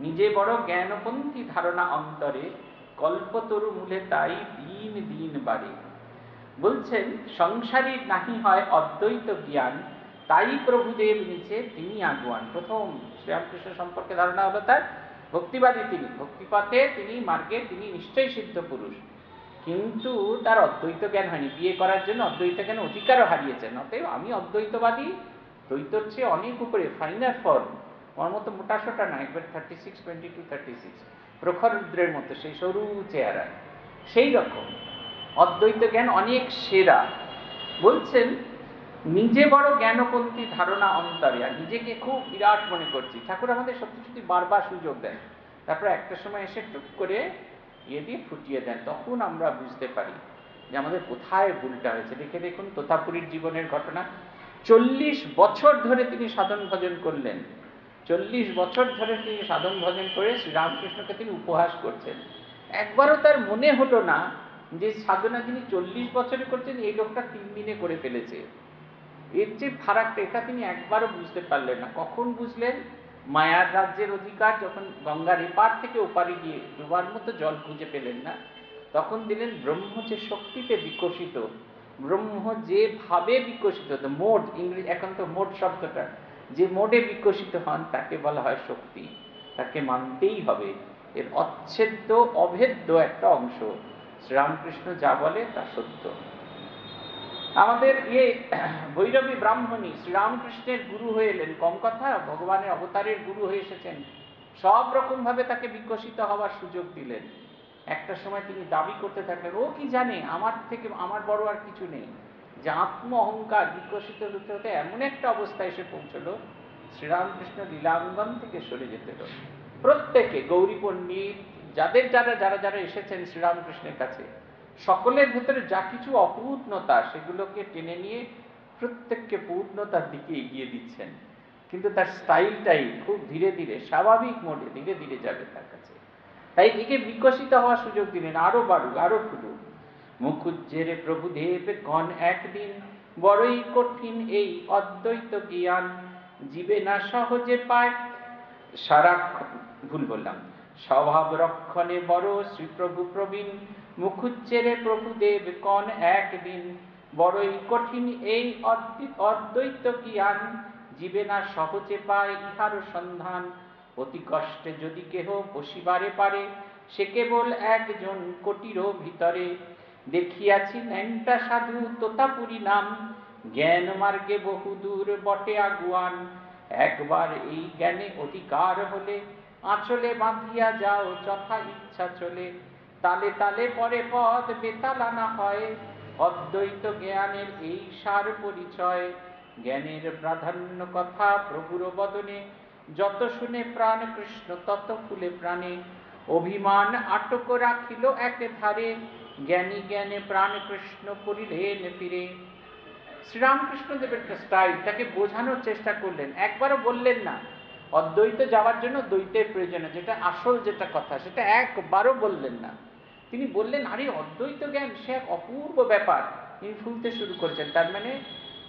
নিজে বড় জ্ঞানপন্থী ধারণা অন্তরে কল্পতরু মূলে তাই দিন দিন বাড়ে। বলছেন সংসারী নাহি হয় অদ্বৈত জ্ঞান, তাই প্রভুদেব নিচে তিনি আগুয়ান। প্রথম শ্রীরামকৃষ্ণ সম্পর্কে ধারণা হলো তার ভক্তিবাদী তিনি। ভক্তিপথে তিনি মার্গে তিনি নিশ্চয়ই সিদ্ধ পুরুষ। কিন্তু তার অদ্বৈত জ্ঞান হয়নি। বিয়ে করার জন্য অদ্বৈত জ্ঞান অধিকারও হারিয়েছেন। অতএব আমি অদ্বৈতবাদী, দ্বৈতর চেয়ে অনেক উপরে ফাইনার ফর্ম আমার মতো মোটা সোটা না, একবার thirty six twenty two thirty six প্রখর রুদ্রের মতো সেই সরু চেহারা সেই রকম অদ্বৈত জ্ঞান অনেক সেরা। বলছেন, নিজে বড় জ্ঞানপন্থী ধারণা অন্তরে, আর নিজেকে খুব বিরাট মনে করছি। ঠাকুর আমাদের সত্যি সত্যি বারবার সুযোগ দেন। তারপর একটা সময় এসে টুক করে ইয়ে দিয়ে ফুটিয়ে দেন। তখন আমরা বুঝতে পারি যে আমাদের কোথায় ভুলটা হয়েছে। দেখে দেখুন, তোতাপুরীর জীবনের ঘটনা। চল্লিশ বছর ধরে তিনি সাধন ভজন করলেন। চল্লিশ বছর ধরে তিনি সাধন ভজন করে শ্রীরামকৃষ্ণকে তিনি উপহাস করছেন। একবারও তার মনে হলো না যে সাধনা তিনি চল্লিশ বছরে করছেন, এই লোকটা তিন দিনে করে ফেলেছে। এর যে ফারাকটা, এটা তিনি একবারও বুঝতে পারলেন না। কখন বুঝলেন? মায়ার রাজ্যের অধিকার যখন গঙ্গার এপার থেকে ওপারে গিয়ে ডুবার মতো জল খুঁজে পেলেন না, তখন দিলেন ব্রহ্ম যে শক্তিতে বিকশিত, ব্রহ্ম যে ভাবে বিকশিত মোট ইংরেজি এখন তো মোড শব্দটা যে মোডে বিকশিত হন, তাকে বলা হয় শক্তি। তাকে মানতেই হবে। এর অচ্ছেদ্য, অভেদ্য একটা অংশ। শ্রীরামকৃষ্ণ যা বলে, তা সত্য। আমাদের ইয়ে ভৈরবী ব্রাহ্মণী শ্রীরামকৃষ্ণের গুরু হয়ে এলেন। কম কথা, ভগবানের অবতারের গুরু হয়ে এসেছেন। সব রকম ভাবে তাকে বিকশিত হওয়ার সুযোগ দিলেন। একটা সময় তিনি দাবি করতে থাকলেন, ও কি জানে? আমার থেকে, আমার বড় আর কিছু নেই। যে আত্ম অহংকার বিকশিত হতে হতে এমন একটা অবস্থায় এসে পৌঁছলো, শ্রীরামকৃষ্ণ লীলাঙ্গন থেকে সরে যেতে হলো। প্রত্যেকে গৌরী পণ্ডিত যাদের যারা যারা যারা এসেছেন শ্রীরামকৃষ্ণের কাছে, সকলের ভেতরে যা কিছু অপূর্ণতা সেগুলোকে টেনে নিয়ে প্রত্যেককে পূর্ণতার দিকে এগিয়ে দিচ্ছেন। কিন্তু তার স্টাইলটাই খুব ধীরে ধীরে, স্বাভাবিক মোডে ধীরে ধীরে যাবে তার কাছে। তাই একে বিকশিত হওয়ার সুযোগ দিলেন আরও বাড়ুক আরও ফুটুক মুখুজ্জেরে প্রভুদেব কন একদিন, বড়ই কঠিন এই অদ্বৈত জ্ঞান, জীবে না সহজে পায়। সারাক্ষণ ভুল বললাম। স্বভাব রক্ষণে বড় শ্রীপ্রভু প্রবীণ মুখুচ্চেরে প্রভুদেব কন একদিন, বড়ই কঠিন এই অদ্বৈত জ্ঞান, জীবে না সহজে পায় ইহার সন্ধান। অতি কষ্টে যদি কেহ বসিবারে পারে, সে কেবল একজন কোটিরও ভিতরে। দেখিয়াছি ন্যাংটা সাধু তোতাপুরি নাম। জ্ঞান মার্গে বহুদূর বটে আগুয়ান। একবার এই জ্ঞানে অধিকার হলে, আঁচলে বাঁধিয়া যাও যথা ইচ্ছা চলে। তালে তালে পরে পদ বেতালানা হয়। অদ্বৈত জ্ঞানের এই সার পরিচয়। জ্ঞানের প্রাধান্য কথা প্রভুর বদনে। যত শুনে প্রাণ কৃষ্ণ, তত ফুলে প্রাণে। অভিমান আটক রাখিল একে ধারে জ্ঞানী জ্ঞানে প্রাণ কৃষ্ণ করিলেন ফিরে। শ্রীরামকৃষ্ণদেবের স্টাইল তাকে বোঝানোর চেষ্টা করলেন। একবারও বললেন না। অদ্বৈত যাওয়ার জন্য দ্বৈতের প্রয়োজন যেটা আসল যেটা কথা, সেটা একবারও বললেন না। তিনি বললেন, আরে, অদ্বৈত জ্ঞান, সে এক অপূর্ব ব্যাপার। তিনি ফুলতে শুরু করেছেন। তার মানে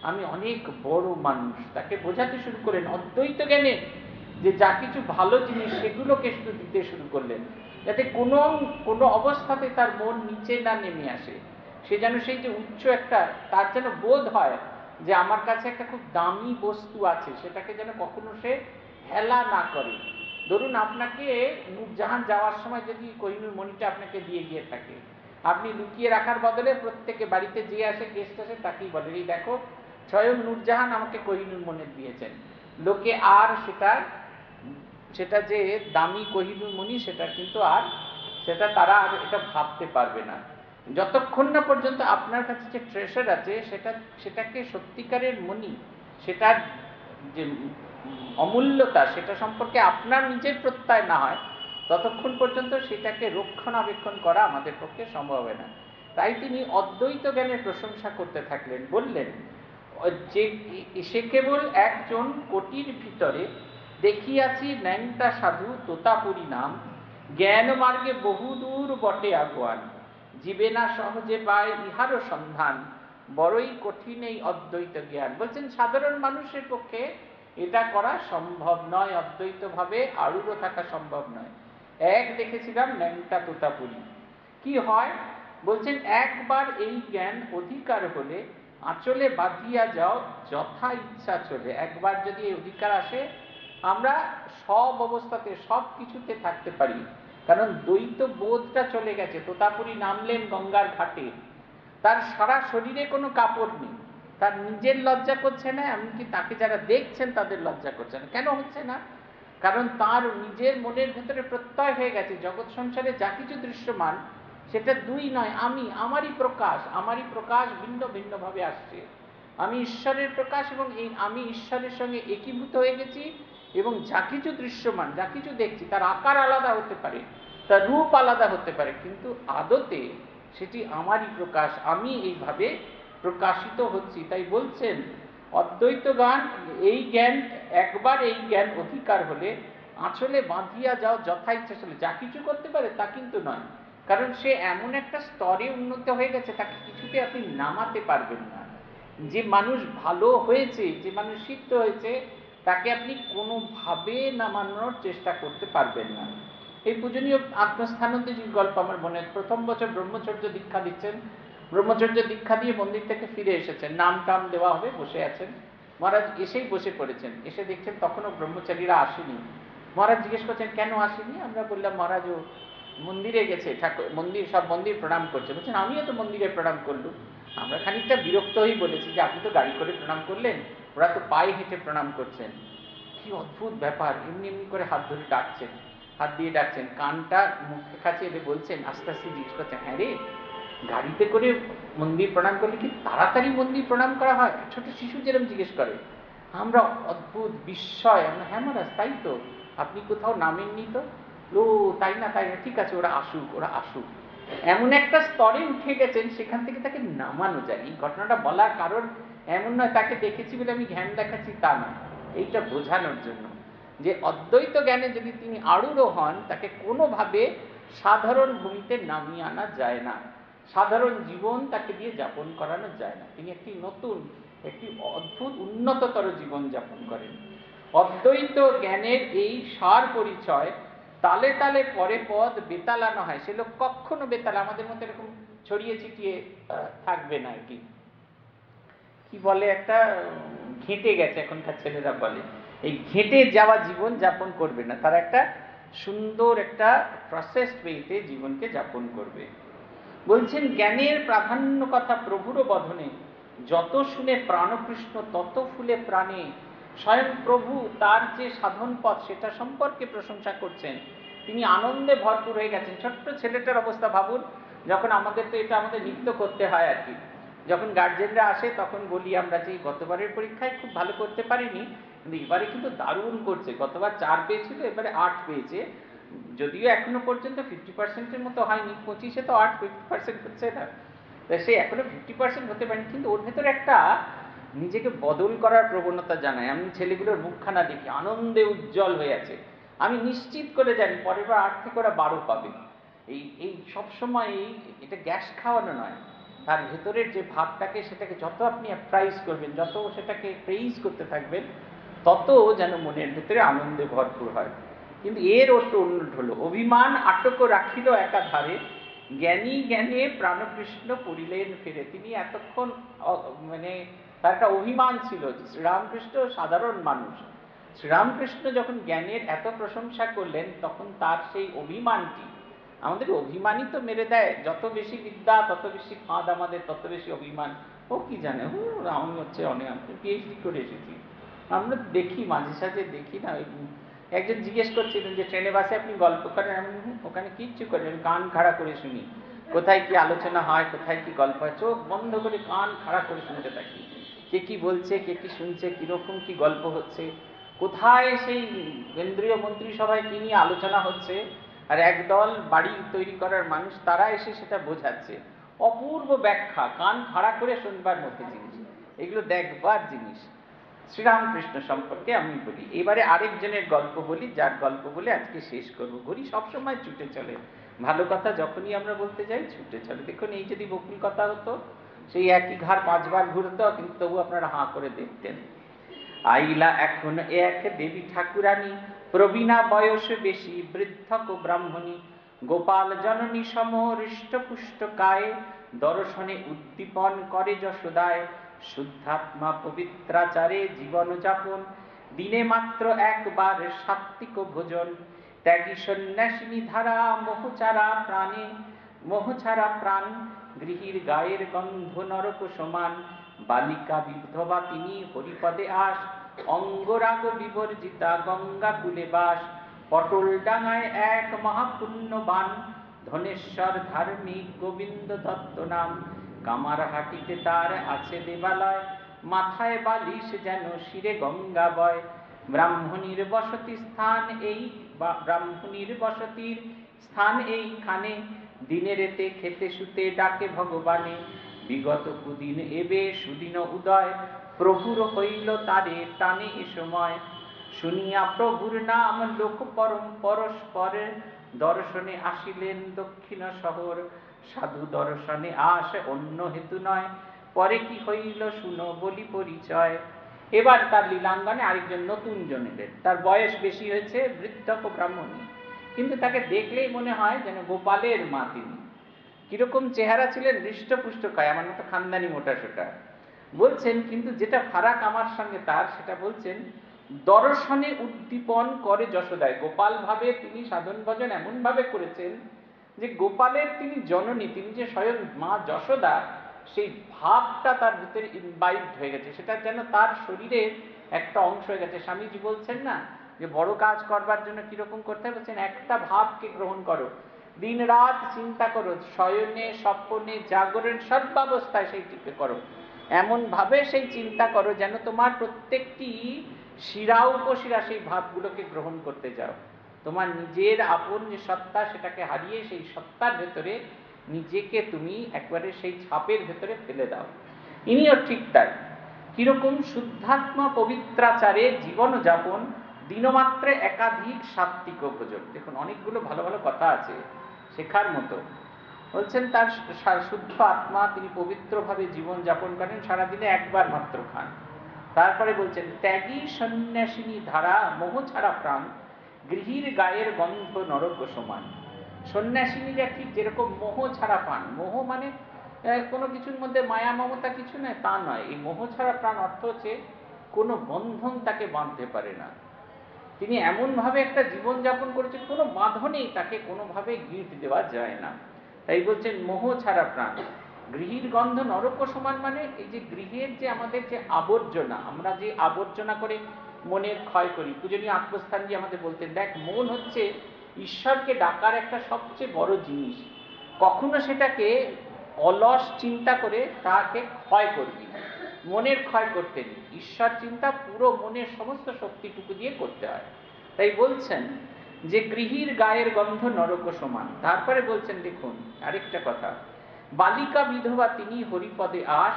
আমি অনেক বড় মানুষ। তাকে বোঝাতে শুরু করলেন। অদ্বৈত জ্ঞানে যে যা কিছু ভালো জিনিস, সেগুলোকে শুধু দিতে শুরু করলেন। যাতে কোনো কোনো অবস্থাতে তার মন নিচে না নেমে আসে। সে যেন সেই যে উচ্চ একটা, তার যেন বোধ হয় যে আমার কাছে একটা খুব দামি বস্তু আছে, সেটাকে যেন কখনো সে হেলা না করে। ধরুন আপনাকে নুরজাহান যাওয়ার সময় যদি কোহিনুর মণিটা আপনাকে দিয়ে গিয়ে থাকে, আপনি লুকিয়ে রাখার বদলে প্রত্যেকে বাড়িতে যে আসে, গেস্ট আসে, তাকেই বলে, এই দেখো, স্বয়ং নুরজাহান আমাকে কোহিনুর মনে দিয়েছেন। লোকে আর সেটা সেটা যে দামি কোহিনুর মণি সেটা কিন্তু আর, সেটা তারা আর এটা ভাবতে পারবে না। যতক্ষণ না পর্যন্ত আপনার কাছে যে ট্রেশার আছে, সেটা, সেটাকে সত্যিকারের মনি, সেটার যে অমূল্যতা, সেটা সম্পর্কে আপনার নিজের প্রত্যয় না হয়, ততক্ষণ পর্যন্ত সেটাকে রক্ষণাবেক্ষণ করা আমাদের পক্ষে সম্ভব হয় না। তাই তিনি অদ্বৈত জ্ঞানের প্রশংসা করতে থাকলেন, বললেন, যে সে কেবল একজন কোটির ভিতরে দেখিয়াছি ন্যাংটা সাধু তোতাপুরি নাম। জ্ঞান মার্গে বহুদূর বটে আগুয়ান। জীবে না সহজে পায় ইহারও সন্ধান। বড়ই কঠিন এই অদ্বৈত জ্ঞান। বলছেন, সাধারণ মানুষের পক্ষে এটা করা সম্ভব নয়। অদ্বৈতভাবে আরুরও থাকা সম্ভব নয়। এক দেখেছিলাম ন্যাংটা তোতাপুরি। কি হয়? বলছেন, একবার এই জ্ঞান অধিকার হলে আঁচলে বাঁধিয়া যাও, যথা ইচ্ছা চলে। একবার যদি এই অধিকার আসে আমরা সব অবস্থাতে সব কিছুতে থাকতে পারি। কারণ দ্বৈত বোধটা চলে গেছে। তোতাপুরি নামলেন গঙ্গার ঘাটে। তার সারা শরীরে কোনো কাপড় নেই। তার নিজের লজ্জা করছে না, এমনকি তাকে যারা দেখছেন তাদের লজ্জা করছে না। কেন হচ্ছে না? কারণ তার নিজের মনের ভেতরে প্রত্যয় হয়ে গেছে। জগৎ সংসারে যা কিছু দৃশ্যমান, সেটা দুই নয়, আমি, আমারই প্রকাশ আমারই প্রকাশ ভিন্ন ভিন্নভাবে আসছে। আমি ঈশ্বরের প্রকাশ এবং এই আমি ঈশ্বরের সঙ্গে একীভূত হয়ে গেছি। এবং যা কিছু দৃশ্যমান, যা কিছু দেখছি, তার আকার আলাদা হতে পারে, তার রূপ আলাদা হতে পারে, কিন্তু আদতে সেটি আমারই প্রকাশ, আমি এইভাবে প্রকাশিত হচ্ছি। তাই বলছেন, অদ্বৈত গান, এই জ্ঞান, একবার এই জ্ঞান অধিকার হলে আঁচলে বাঁধিয়া যাও যথা ইচ্ছা চলে। যা কিছু করতে পারে তা কিন্তু নয়, কারণ সে এমন একটা স্তরে উন্নত হয়ে গেছে, তাকে কিছুতে আপনি নামাতে পারবেন না। যে মানুষ ভালো হয়েছে, যে মানুষ সিদ্ধ হয়েছে তাকে আপনি কোনোভাবে নামানোর চেষ্টা করতে পারবেন না। এই পূজনীয় আত্মস্থানন্দজির গল্প আমার মনে, প্রথম বছর ব্রহ্মচর্য দীক্ষা দিচ্ছেন। ব্রহ্মচর্য দীক্ষা দিয়ে মন্দির থেকে ফিরে এসেছেন। নাম টাম দেওয়া হবে, বসে আছেন। মহারাজ এসেই বসে পড়েছেন। এসে দেখছেন তখনও ব্রহ্মচারীরা আসেনি। মহারাজ জিজ্ঞেস করছেন, কেন আসেনি? আমরা বললাম, মহারাজ, ও মন্দিরে গেছে, ঠাকুর, মন্দির, সব মন্দির প্রণাম করছে। বলছেন, আমিও তো মন্দিরে প্রণাম করলুম। আমরা খানিকটা বিরক্ত হয়েই বলেছি যে, আপনি তো গাড়ি করে প্রণাম করলেন? ওরা তো পায়ে হেঁটে প্রণাম করছেন। কি অদ্ভুত ব্যাপার, এমনি এমনি করে হাত ধরে ডাকছেন, হাত দিয়ে ডাকছেন। কানটা মুখের কাছে এলে বলছেন, আস্তে আস্তে জিজ্ঞেস করছেন হ্যাঁ রে, গাড়িতে করে মন্দির প্রণাম করলে কি তাড়াতাড়ি মন্দির প্রণাম করা হয়? ছোট শিশু যেরকম জিজ্ঞেস করে। আমরা অদ্ভুত বিস্ময়। আমরা হ্যাঁ মহারাজ, তাই তো। আপনি কোথাও নামেননি তো? ও তাই না তাই না, ঠিক আছে, ওরা আসুক ওরা আসুক। এমন একটা স্তরে উঠে গেছেন, সেখান থেকে তাকে নামানো যায়। এই ঘটনাটা বলার কারণ এমন নয়, তাকে দেখেছি বলে আমি জ্ঞান দেখাচ্ছি, তা নয়। এইটা বোঝানোর জন্য যে অদ্বৈত জ্ঞানে যদি তিনি আড়ুরো হন, তাকে কোনোভাবে সাধারণ ভূমিতে নামিয়ে আনা যায় না। সাধারণ জীবন তাকে দিয়ে যাপন করানো যায় না। তিনি একটি নতুন, একটি অদ্ভুত, উন্নততর জীবন যাপন করেন। অদ্বৈত জ্ঞানের এই সার পরিচয় তালে তালে পরে পদ বেতালানো হয়। সে লোক কখনো বেতালা, আমাদের মতো এরকম ছড়িয়ে ছিটিয়ে থাকবে না আর কি। কি বলে, একটা ঘেঁটে গেছে এখনকার ছেলেরা বলে। এই ঘেঁটে যাওয়া জীবন যাপন করবে না, তারা একটা সুন্দর একটা প্রসেস ওয়েতে জীবনকে যাপন করবে। বলছেন, জ্ঞানের প্রাধান্য কথা প্রভুর বধনে যত শুনে প্রাণকৃষ্ণ, তত ফুলে প্রাণে। স্বয়ং প্রভু তার যে সাধন পথ, সেটা সম্পর্কে প্রশংসা করছেন। তিনি আনন্দে ভরপুর হয়ে গেছেন। ছোট্ট ছেলেটার অবস্থা ভাবুন, যখন আমাদের তো এটা আমাদের নিত্য করতে হয় আর কি। যখন গার্জেনরা আসে, তখন বলি আমরা যে, গতবারের পরীক্ষায় খুব ভালো করতে পারিনি, কিন্তু এবারে কিন্তু দারুণ করছে। গতবার চার পেয়েছিল, এবারে আট পেয়েছে। যদিও এখনও পর্যন্ত ফিফটি পার্সেন্টের মতো হয়নি, পঁচিশে তো আট ফিফটি পার্সেন্ট হচ্ছে না। তা সে এখনও ফিফটি পার্সেন্ট হতে পারেনি, কিন্তু ওর ভেতরে একটা নিজেকে বদল করার প্রবণতা জানায়। আমি ছেলেগুলোর মুখখানা দেখি, আনন্দে উজ্জ্বল হয়ে আছে। আমি নিশ্চিত করে জানি, পরের বার আট থেকে ওরা বারো পাবে। এই এই সবসময় এটা গ্যাস খাওয়ানো নয়। তার ভেতরের যে ভাবটাকে সেটাকে যত আপনি প্রাইজ করবেন, যত সেটাকে প্রেইজ করতে থাকবেন, তত যেন মনের ভেতরে আনন্দে ভরপুর হয়। কিন্তু এর ওটা অন্য হলো, অভিমান আটক রাখিল একাধারে, জ্ঞানী জ্ঞানে প্রাণকৃষ্ণ পড়িলেন ফিরে। তিনি এতক্ষণ মানে তার একটা অভিমান ছিল শ্রীরামকৃষ্ণ সাধারণ মানুষ। শ্রীরামকৃষ্ণ যখন জ্ঞানের এত প্রশংসা করলেন, তখন তার সেই অভিমানটি আমাদের অভিমানই তো মেরে দেয়। যত বেশি বিদ্যা, তত বেশি ফাঁদ আমাদের, তত বেশি অভিমান। ও কি জানে? ও, আমি হচ্ছে অনেক পিএইচডি করে এসেছি। আমরা দেখি, মাঝে সাঝে দেখি না। একজন জিজ্ঞেস করছিলেন যে, ট্রেনে, বাসে আপনি গল্প করেন? আমি ওখানে কিচ্ছু করেন, আমি কান খাড়া করে শুনি। কোথায় কি আলোচনা হয়, কোথায় কি গল্প হয়? চোখ বন্ধ করে কান খাড়া করে শুনতে থাকি। কে কি বলছে, কে কি শুনছে, কীরকম কি গল্প হচ্ছে? কোথায় সেই কেন্দ্রীয় মন্ত্রিসভায় কি নিয়ে আলোচনা হচ্ছে? আর একদল বাড়ি তৈরি করার মানুষ তারা এসে সেটা বোঝাচ্ছে। অপূর্ব ব্যাখ্যা, কান খাড়া করে শুনবার মধ্যে জিনিস। এগুলো দেখবার জিনিস। শ্রীরামকৃষ্ণ সম্পর্কে আমি বলি। এবারে আরেকজনের গল্প বলি, যার গল্প বলে আজকে শেষ করব। ঘড়ি সবসময় ছুটে চলে। ভালো কথা যখনই আমরা বলতে যাই, ছুটে চলে। দেখুন, এই যদি বকুল কথা হতো, সেই একই ঘর পাঁচবার ঘুরতো, কিন্তু তবু আপনারা হাঁ করে দেখতেন। আইলা এখন এক দেবী ঠাকুরানী। প্রবীণা বয়স বেশি বৃদ্ধক ব্রাহ্মণী গোপাল জননী সম হৃষ্টপুষ্ট কায়ে দর্শনে উদ্দীপন করে যশোদায়। শুদ্ধাত্মা পবিত্রাচারে জীবন যাপন, দিনে মাত্র একবার সাত্বিক ভোজন। ত্যাগী সন্ন্যাসিনী ধারা মোহচারা প্রাণে, মোহছাড়া প্রাণ, গৃহীর গায়ের গন্ধ নরক সমান। বালিকা বিধবা তিনি হরিপদে আস অঙ্গরাগ বিবর্জিতা গঙ্গা কুলে বাস। পটল ডাঙায় এক মহাপুণ্যবান ধনেশ্বর ধার্মিক গোবিন্দ দত্ত নাম। কামারহাটিতে তার আছে দেবালয়। মাথায় বালিশ যেন শিরে গঙ্গা বয়। ব্রাহ্মণীর বসতি স্থান এই ব্রাহ্মণীর বসতির স্থান এইখানে। দিনের এতে খেতে শুতে ডাকে ভগবানে। বিগত কুদিন এবে সুদিন উদয়। প্রভুর হইল তারে টানে এ সময়। শুনিয়া প্রভুর নাম লোক পরম পরস্পরে দর্শনে আসিলেন দক্ষিণ শহর। সাধু দর্শনে আস অন্য হেতু নয়, পরে কি হইল শুনো বলি পরিচয়। এবার তার লীলাঙ্গনে আরেকজন নতুন জন এলেন তার বয়স বেশি হয়েছে বৃদ্ধক ব্রাহ্মণী। কিন্তু তাকে দেখলেই মনে হয় যেন গোপালের মা তিনি। কীরকম চেহারা ছিলেন হৃষ্টপুষ্ট খায় আমার মতো খানদানি মোটা সোটা। বলছেন, কিন্তু যেটা ফারাক আমার সঙ্গে তার, সেটা বলছেন, দর্শনে উদ্দীপন করে যশোদায়। গোপাল ভাবে তিনি সাধন ভজন এমন ভাবে করেছেন যে, গোপালের তিনি জননী, তিনি যে স্বয়ং মা যশোদা, সেই ভাবটা তার ভিতরে ইনভাইট হয়ে গেছে। সেটা যেন তার শরীরের একটা অংশ হয়ে গেছে। স্বামীজি বলছেন না যে, বড় কাজ করবার জন্য কীরকম করতে হবে? বলছেন, একটা ভাবকে গ্রহণ করো। দিন রাত চিন্তা করো, শয়নে, স্বপ্নে জাগরণ সর্বাবস্থায় সেইটিকে করো। এমন ভাবে সেই চিন্তা করো যেন তোমার প্রত্যেকটি শিরা উপশিরা সেই ভাবগুলোকে গ্রহণ করতে যাও তোমার নিজের আপন যে সত্তা, সেটাকে হারিয়ে সেই সত্তার ভেতরে নিজেকে তুমি একবারে সেই ছাপের ভেতরে ফেলে দাও। ইনিও ঠিক তাই। কীরকম শুদ্ধাত্মা পবিত্রাচারে জীবন যাপন, দিনমাত্রে একাধিক সাত্বিক ভোজন দেখুন, অনেকগুলো ভালো ভালো কথা আছে শেখার মতো। বলছেন, তার শুদ্ধ আত্মা, তিনি পবিত্রভাবে জীবন যাপন করেন সারাদিনে একবার মাত্র খান। তারপরে বলছেন, ত্যাগী সন্ন্যাসিনী ধারা, মোহ ছাড়া প্রাণ, গৃহীর গায়ের গন্ধ নরক সমান। সন্ন্যাসিনীরা ঠিক যেরকম মোহ ছাড়া পান, মোহ মানে কোনো কিছুর মধ্যে মায়া, মমতা কিছু নয়, তা নয়। এই মোহ ছাড়া প্রাণ অর্থ হচ্ছে, কোনো বন্ধন তাকে বাঁধতে পারে না। তিনি এমনভাবে একটা জীবন যাপন করেছেন, কোনো বাঁধনেই তাকে কোনোভাবে গিট দেওয়া যায় না। তাই বলছেন, মোহ ছাড়া প্রাণ। গৃহীর গন্ধ নরক সমান মানে এই যে গৃহের যে আমাদের যে আবর্জনা, আমরা যে আবর্জনা করে মনের ক্ষয় করি, পূজনীয় আত্মস্থানজি আমাদের বলতেন, দেখ, মন হচ্ছে ঈশ্বরকে ডাকার একটা সবচেয়ে বড় জিনিস। কখনো সেটাকে অলস চিন্তা করে তাকে ক্ষয় করবি মনের ক্ষয় করতে নেই। ঈশ্বর চিন্তা পুরো মনের সমস্ত শক্তিটুকু দিয়ে করতে হয়। তাই বলছেন যে গৃহীর গায়ের গন্ধ নরক সমান। তারপরে বলছেন, দেখুন, আরেকটা কথা। বালিকা বিধবা তিনি হরিপদে আস,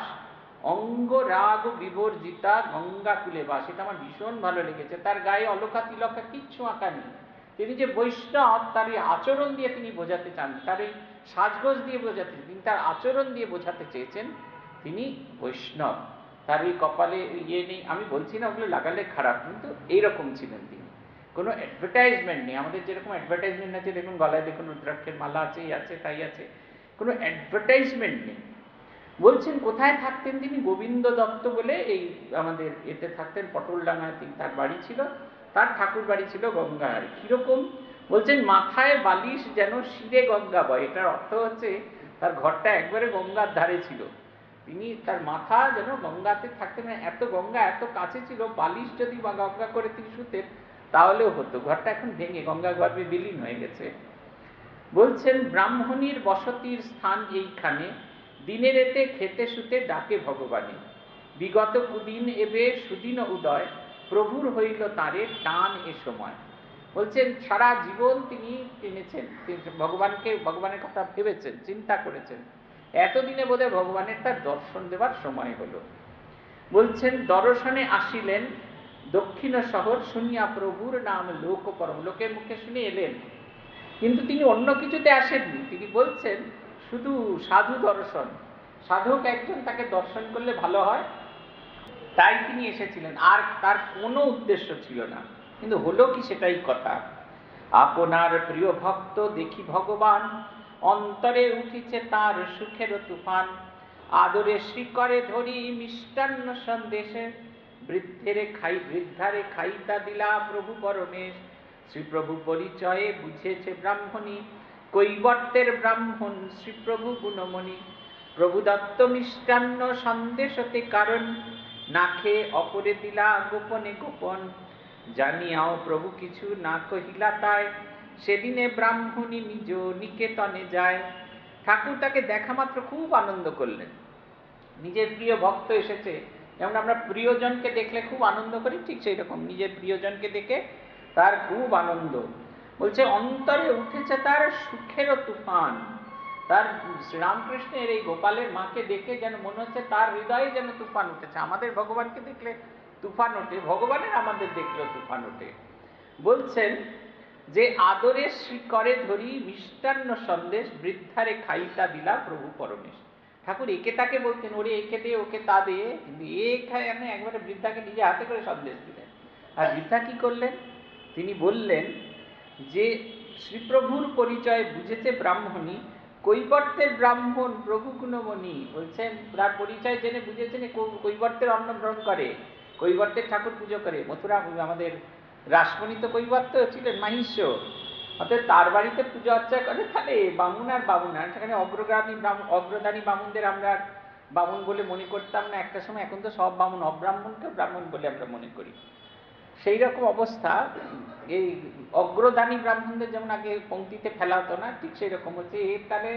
অঙ্গ রাগ বিবর্জিতা গঙ্গা কুলে বাস। এটা আমার ভীষণ ভালো লেগেছে। তার গায়ে অলকা তিলকা কিচ্ছু আঁকা নেই। তিনি যে বৈষ্ণব, তার এই আচরণ দিয়ে তিনি বোঝাতে চান, তার এই সাজগোজ দিয়ে বোঝাতে তিনি তার আচরণ দিয়ে বোঝাতে চেয়েছেন, তিনি বৈষ্ণব। তার এই কপালে ইয়ে নেই। আমি বলছি না, ওগুলো লাগালে খারাপ, কিন্তু এইরকম ছিলেন তিনি। কোনো অ্যাডভার্টাইজমেন্ট নেই। আমাদের যেরকম অ্যাডভার্টাইজমেন্ট আছে, দেখুন গলায় দেখুন রুদ্রাক্ষের মালা আছে, এই আছে, তাই আছে। কোনো অ্যাডভার্টাইজমেন্ট নেই। বলছেন, কোথায় থাকতেন তিনি? গোবিন্দ দত্ত বলে এই আমাদের এতে থাকতেন, পটলডাঙ্গায় তিনি, তার বাড়ি ছিল। তার ঠাকুর বাড়ি ছিল গঙ্গার। কীরকম? বলছেন, মাথায় বালিশ যেন শিরে গঙ্গা বয়। এটার অর্থ হচ্ছে, তার ঘরটা একবারে গঙ্গার ধারে ছিল। তিনি তার মাথা যেন গঙ্গাতে থাকতেন। মানে এত গঙ্গা, এত কাছে ছিল, বালিশ যদি বা গঙ্গা করে তিনি শুতেন তাহলেও হতো। ঘরটা এখন ভেঙে, গঙ্গা গর্ভে বিলীন হয়ে গেছে। বলছেন, ব্রাহ্মণীর বসতির স্থান এইখানে, দিনের এতে খেতে শুতে ডাকে ভগবানে। বিগত কুদিন এবে সুদিন উদয়, প্রভুর হইল তারে টান এ সময়। বলছেন, সারা জীবন তিনি টেনেছেন ভগবানকে, ভগবানের কথা ভেবেছেন, চিন্তা করেছেন। এতদিনে বোধহয় ভগবানের তার দর্শন দেবার সময় হলো। বলছেন, দর্শনে আসিলেন দক্ষিণ শহর শুনিয়া প্রভুর নাম লোক পরম। লোকের মুখে শুনে এলেন। কিন্তু তিনি অন্য কিছুতে আসেননি। তিনি বলছেন, শুধু সাধু দর্শন। সাধক একজন তাকে দর্শন করলে ভালো হয়? তাই তিনি এসেছিলেন। আর তার কোনো উদ্দেশ্য ছিল না। কিন্তু হলো কি সেটাই কথা। আপনার প্রিয় ভক্ত, দেখি ভগবান। অন্তরে উঠিছে তার সুখের তুফান। আদরে শ্রীকরে ধরি মিষ্টান্ন সন্দেশে। বৃদ্ধেরে খাই, বৃদ্ধারে খাইতা দিলা প্রভু পরমেশ। শ্রীপ্রভু পরিচয়ে বুঝেছে ব্রাহ্মণী কৈবর্তের ব্রাহ্মণ শ্রীপ্রভু গুণমণি। প্রভু দত্ত মিষ্টান্ন সন্দেশতে কারণ, না খেয়ে অপরে দিলা গোপনে গোপন। জানিয়াও প্রভু কিছু না কহিলা তাই, সেদিনে ব্রাহ্মণী নিজ নিকেতনে যায়। ঠাকুর তাকে দেখা মাত্র খুব আনন্দ করলেন। নিজের প্রিয় ভক্ত এসেছে যেমন আমরা প্রিয়জনকে দেখলে খুব আনন্দ করি, ঠিক সেই রকম নিজের প্রিয়জনকে দেখে তার খুব আনন্দ। বলছে, অন্তরে উঠেছে তার সুখেরও তুফান। তার শ্রীরামকৃষ্ণের এই গোপালের মাকে দেখে যেন মনে হচ্ছে তার হৃদয়ে যেন তুফান উঠেছে। আমাদের ভগবানকে দেখলে তুফান ওঠে, ভগবানের আমাদের দেখলেও তুফান ওঠে। বলছেন যে, আদরে শ্রীকরে ধরি মিষ্টান্ন সন্দেশ, বৃদ্ধারে খাইতা দিলা প্রভু পরমেশ। ঠাকুর একে তাকে বলতেন ওরে একে দে, ওকে তা দে। কিন্তু এখানে একবারে বৃদ্ধাকে নিজে হাতে করে সন্দেশ দিলেন। আর বৃদ্ধা কি করলেন? তিনি বললেন যে, শ্রীপ্রভুর পরিচয় বুঝেছে ব্রাহ্মণী কৈবর্তের ব্রাহ্মণ প্রভু গুণমণি বলছেন তার পরিচয় জেনে বুঝেছেন কৈবর্তের অন্ন গ্রহণ করে, কৈবর্তের ঠাকুর পুজো করে। মথুরা আমাদের রাসমণি তো কৈবর্ত, ছিলেন মাহিষ্য। অর্থাৎ তার বাড়িতে পুজো অর্চা করে, তাহলে বামুন আর বামুন আর সেখানে অগ্রগামী অগ্রদানী বামুনদের আমরা বামুন বলে মনে করতাম না। একটা সময় এখন তো সব বামুন অব্রাহ্মণকে ব্রাহ্মণ বলে আমরা মনে করি। সেই রকম অবস্থা। এই অগ্রদানী ব্রাহ্মণদের যেমন আগে পঙ্ক্তিতে ফেলা হতো না, ঠিক সেই রকম হচ্ছে। এর তাহলে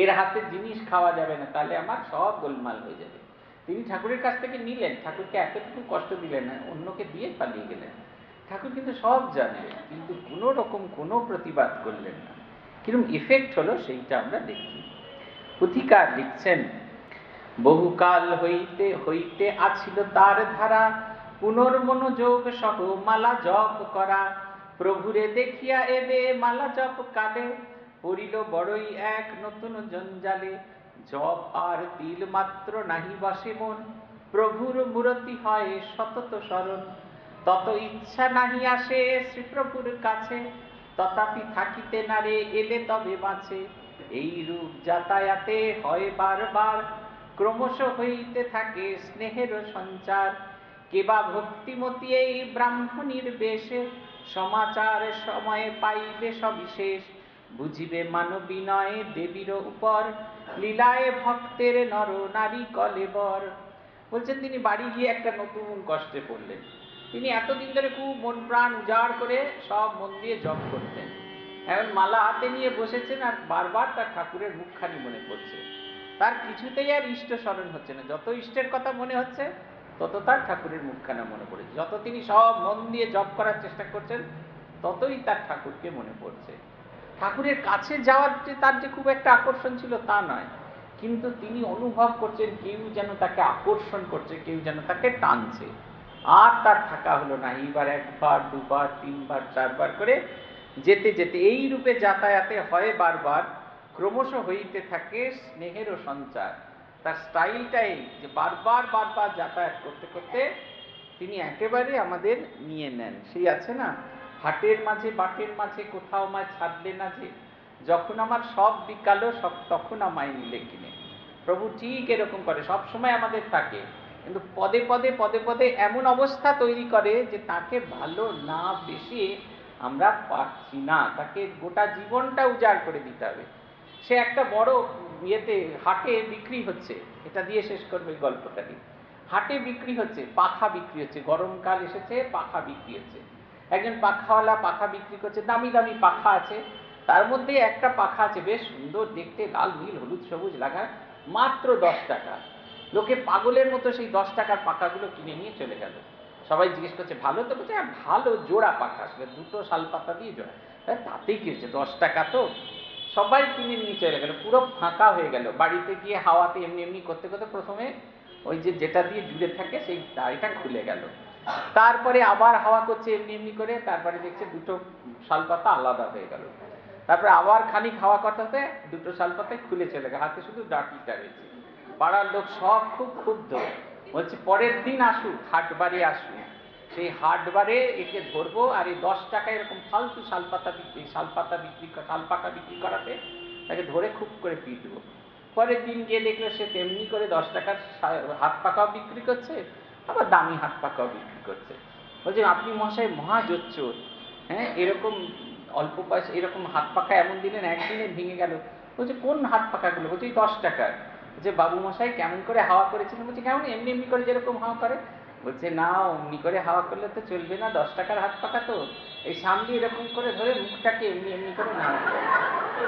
এর হাতে জিনিস খাওয়া যাবে না, তাহলে আমার সব গোলমাল হয়ে যাবে। তিনি ঠাকুরের কাছ থেকে নিলেন। ঠাকুরকে এতটুকু কষ্ট দিলেন না, অন্যকে দিয়ে পালিয়ে গেলেন। ঠাকুর কিন্তু সব জানলেন কিন্তু কোনো রকম কোনো প্রতিবাদ করলেন না। কিরম ইফেক্ট হলো সেইটা আমরা দেখি। পুথিকার লিখছেন, বহুকাল হইতে হইতে আছিল তার ধারা, পুনর্মনোযোগ সহ মালা জপ করা। প্রভুরে দেখিয়া এবে মালা জপ কালে, পড়িল বড়ই এক নতুন জঞ্জালে। জপ আর তিল মাত্র নাহি বসে মন, প্রভুর মূরতি হয় সতত স্মরণ। তত ইচ্ছা নাহি আসে শ্রীপ্রভুর কাছে। তথাপি থাকিতে না রে, এলে তবে বাঁচে। এই রূপ যাতায়াতে হয় বারবার। ক্রমশ হইতে থাকে স্নেহের সঞ্চার। কেবা ভক্তিমতী এই ব্রাহ্মণীর বেশে। সমাচার সময়ে পাইবে সবিশেষ। বুঝিবে মানবিনয় দেবীর উপর। লীলায় ভক্তের নর নারী কলেবর। বলছেন তিনি বাড়ি গিয়ে একটা নতুন কষ্টে পড়লেন। তিনি এতদিন ধরে খুব মন প্রাণ উজাড় করে সব মন দিয়ে জপ করতেন। এখন মালা হাতে নিয়ে বসেছেন আর বারবার তার ঠাকুরের মুখখানি মনে পড়ছে। তার কিছুতেই আর ইষ্ট স্মরণ হচ্ছে না। যত ইষ্টের কথা মনে হচ্ছে, তত তার ঠাকুরের মুখখানা মনে পড়েছে যত তিনি সব মন দিয়ে জপ করার চেষ্টা করছেন, ততই তার ঠাকুরকে মনে পড়ছে। ঠাকুরের কাছে যাওয়ার যে তার যে খুব একটা আকর্ষণ ছিল তা নয়। কিন্তু তিনি অনুভব করছেন কেউ যেন তাকে আকর্ষণ করছে, কেউ যেন তাকে টানছে। আর তার থাকা হলো না। এইবার একবার, দুবার, তিনবার, চারবার করে যেতে যেতে এই রূপে যাতায়াতে হয় বারবার, ক্রমশ হইতে থাকে স্নেহেরও সঞ্চার। তার স্টাইলটাই যে বারবার বারবার যাতায়াত করতে করতে তিনি একেবারে আমাদের নিয়ে নেন। সেই আছে না, হাটের মাঝে, বাটের মাঝে, কোথাও আমায় ছাড়লে না যে, যখন আমার সব বিকালও সব তখন আমায় নিলে কিনে। প্রভু ঠিক এরকম করে সব সময় আমাদের থাকে। কিন্তু পদে পদে পদে পদে এমন অবস্থা তৈরি করে যে তাকে ভালো না বেশি আমরা পারছি না। তাকে গোটা জীবনটা উজাড় করে দিতে হবে। সে একটা বড় ইয়েতে হাটে বিক্রি হচ্ছে। এটা দিয়ে শেষ করবে এই গল্পটা দিয়ে। হাটে বিক্রি হচ্ছে, পাখা বিক্রি হচ্ছে, গরমকাল এসেছে, পাখা বিক্রি হচ্ছে। একজন পাখাওয়ালা পাখা বিক্রি করছে, দামি দামি পাখা আছে। তার মধ্যে একটা পাখা আছে, বেশ সুন্দর, দেখতে লাল, নীল, হলুদ, সবুজ লাগা মাত্র দশ টাকা। লোকে পাগলের মতো সেই দশ টাকার পাখাগুলো কিনে নিয়ে চলে গেল। সবাই জিজ্ঞেস করছে, ভালো? তো বলছে হ্যাঁ ভালো জোড়া পাখা, আসলে দুটো শাল পাতা দিয়ে জোড়া। তাতেই কি হচ্ছে দশ টাকা তো সবাই কিনে নিয়ে চলে গেল, পুরো ফাঁকা হয়ে গেল। বাড়িতে গিয়ে হাওয়াতে এমনি এমনি করতে করতে প্রথমে ওই যে যেটা দিয়ে জুড়ে থাকে সেই দাড়িটা খুলে গেল। তারপরে আবার হাওয়া করছে এমনি এমনি করে, তারপরে দেখছে দুটো শালপাতা আলাদা হয়ে গেল। তারপরে আবার খানিক হাওয়া করতে দুটো শালপাতায় খুলে চলে গেল, হাতে শুধু ডাটিটা রয়েছে। পাড়ার লোক সব খুব ক্ষুব্ধ। বলছি, পরের দিন আসুক, হাটবারে আসুক। সেই হাটবারে একে ধরবো আর এই দশ টাকা এরকম ফালতু শালপাতা বিক্রি শালপাতা বিক্রি শালপাকা বিক্রি করাতে তাকে ধরে খুব করে পিটবো পরের দিন গিয়ে দেখল সে তেমনি করে দশ টাকার হাত পাকাও বিক্রি করছে, আবার দামি হাত পাকাও বিক্রি করছে। বলছে, আপনি মশাই মহাজোচ্চোর হ্যাঁ এরকম অল্প পয়সা, এরকম হাত পাকা এমন দিলেন একদিনে ভেঙে গেল। বলছে, কোন হাত পাকাগুলো? বলছে দশ টাকার। বলছে বাবু মশাই কেমন করে হাওয়া করেছিলেন, বলছে কেমন এমনি এমনি করে যেরকম হাওয়া করে। বলছে, না, অমনি করে হাওয়া করলে তো চলবে না, দশ টাকার হাত পাকা তো। এই সামনে এরকম করে ধরে মুখটাকে এমনি এমনি করে না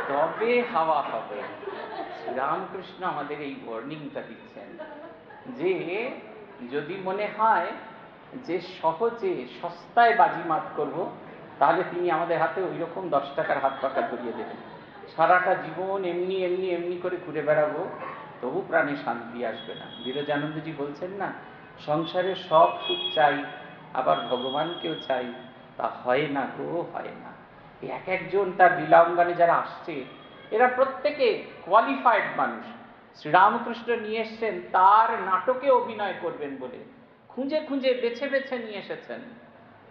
তবে হাওয়া হবে রামকৃষ্ণ আমাদের এই ওয়ার্নিংটা দিচ্ছেন যে, যদি মনে হয় যে সহজে সস্তায় বাজিমাত করব, তাহলে তিনি আমাদের হাতে ওই রকম দশ টাকার হাত পাকা ধরিয়ে দেবেন। সারাটা জীবন এমনি এমনি এমনি করে ঘুরে বেড়াবো। তবু প্রাণে শান্তি আসবে না। বিরজানন্দজি বলছেন, না, সংসারে সব সুখ চাই, আবার ভগবানকেও চাই, তা হয় না গো, হয় না। এক একজন তার লীলাঙ্গনে যারা আসছে, এরা প্রত্যেকে কোয়ালিফাইড মানুষ। শ্রীরামকৃষ্ণ নিয়ে এসছেন, তার নাটকে অভিনয় করবেন বলে। খুঁজে খুঁজে, বেছে বেছে নিয়ে এসেছেন।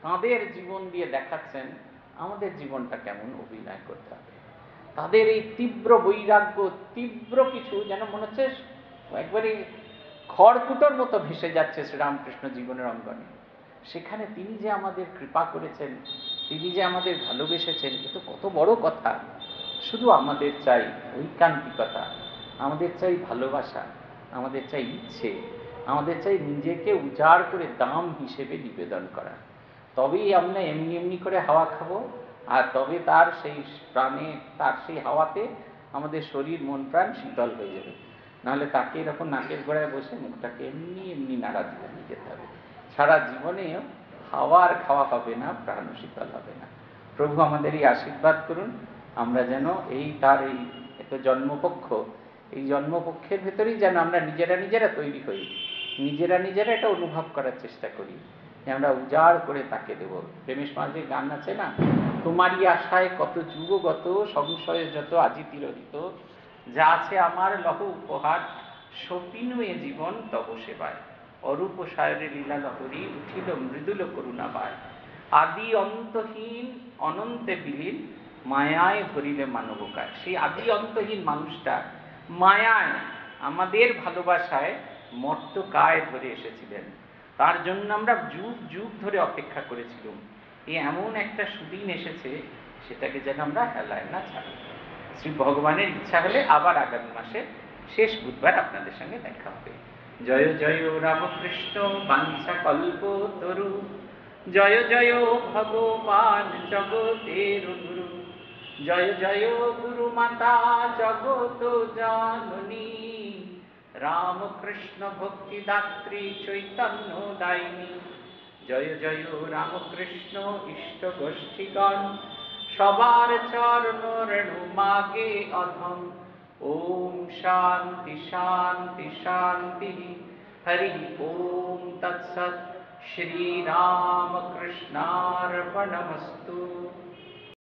তাঁদের জীবন দিয়ে দেখাচ্ছেন, আমাদের জীবনটা কেমন অভিনয় করতে হবে। তাদের এই তীব্র বৈরাগ্য, তীব্র কিছু যেন মনে হচ্ছে একবারে খড়কুটোর মতো ভেসে যাচ্ছে শ্রীরামকৃষ্ণ জীবনের অঙ্গনে। সেখানে তিনি যে আমাদের কৃপা করেছেন, তিনি যে আমাদের ভালোবেসেছেন, এ তো কত বড় কথা। শুধু আমাদের চাই ঐকান্তিকতা, আমাদের চাই ভালোবাসা, আমাদের চাই ইচ্ছে, আমাদের চাই নিজেকে উজাড় করে দাম হিসেবে নিবেদন করা। তবেই আমরা এমনি এমনি করে হাওয়া খাব আর তবে তার সেই প্রাণে, তার সেই হাওয়াতে আমাদের শরীর, মন, প্রাণ শীতল হয়ে যাবে। নাহলে তাকে এরকম নাকের গোড়ায় বসে মুখটাকে এমনি এমনি নাড়া দিয়ে নিয়ে যেতে হবে। সারা জীবনেও হাওয়ার খাওয়া হবে না, প্রাণ শীতল হবে না। প্রভু আমাদের এই আশীর্বাদ করুন, আমরা যেন এই তার এই একটা জন্মপক্ষ এই জন্মপক্ষের ভেতরেই যেন আমরা নিজেরা নিজেরা তৈরি হই। নিজেরা নিজেরা এটা অনুভব করার চেষ্টা করি। আমরা উজাড় করে তাকে দেব। প্রেমেশ মাঝে গান আছে না? তোমারই আশায় কত যুগগত, সংশয়ে যত আজি তিরোহিত। যা আছে আমার লহ উপহার, সপিনু এ জীবন তব সেবায়। অরূপ সায়রে লীলা লহরী উঠিল মৃদুল করুণা পায় আদি অন্তহীন, অনন্তে বিলীন, মায়ায় ধরিলে মানবকায়। সেই আদি অন্তহীন মানুষটা মায়ায় আমাদের ভালোবাসায় মর্ত মর্তকায় ধরে এসেছিলেন। তার জন্য আমরা যুগ যুগ ধরে অপেক্ষা করেছিলাম। এই এমন একটা সুদিন এসেছে, সেটাকে যেন আমরা হেলায় না ছাড়ি। শ্রী ভগবানের ইচ্ছা হলে আবার আগামী মাসে শেষ বুধবার আপনাদের সঙ্গে দেখা হবে। জয় জয় রামকৃষ্ণ, বাঞ্ছা কল্প তরু। জয় জয় ভগবান জগতের গুরু। জয় জয় গুরু মাতা জগত জাননী। রামকৃষ্ণ ভক্তি দাত্রী চৈতন্য দায়িনী। জয় জয় রামকৃষ্ণ ইষ্ট গোষ্ঠীগণ, সবার চরণ রেণু মাগে অধম। ওম শান্তি শান্তি শান্তি। হরি ওম তৎসৎ। শ্রীরামকৃষ্ণার্পণমস্তু।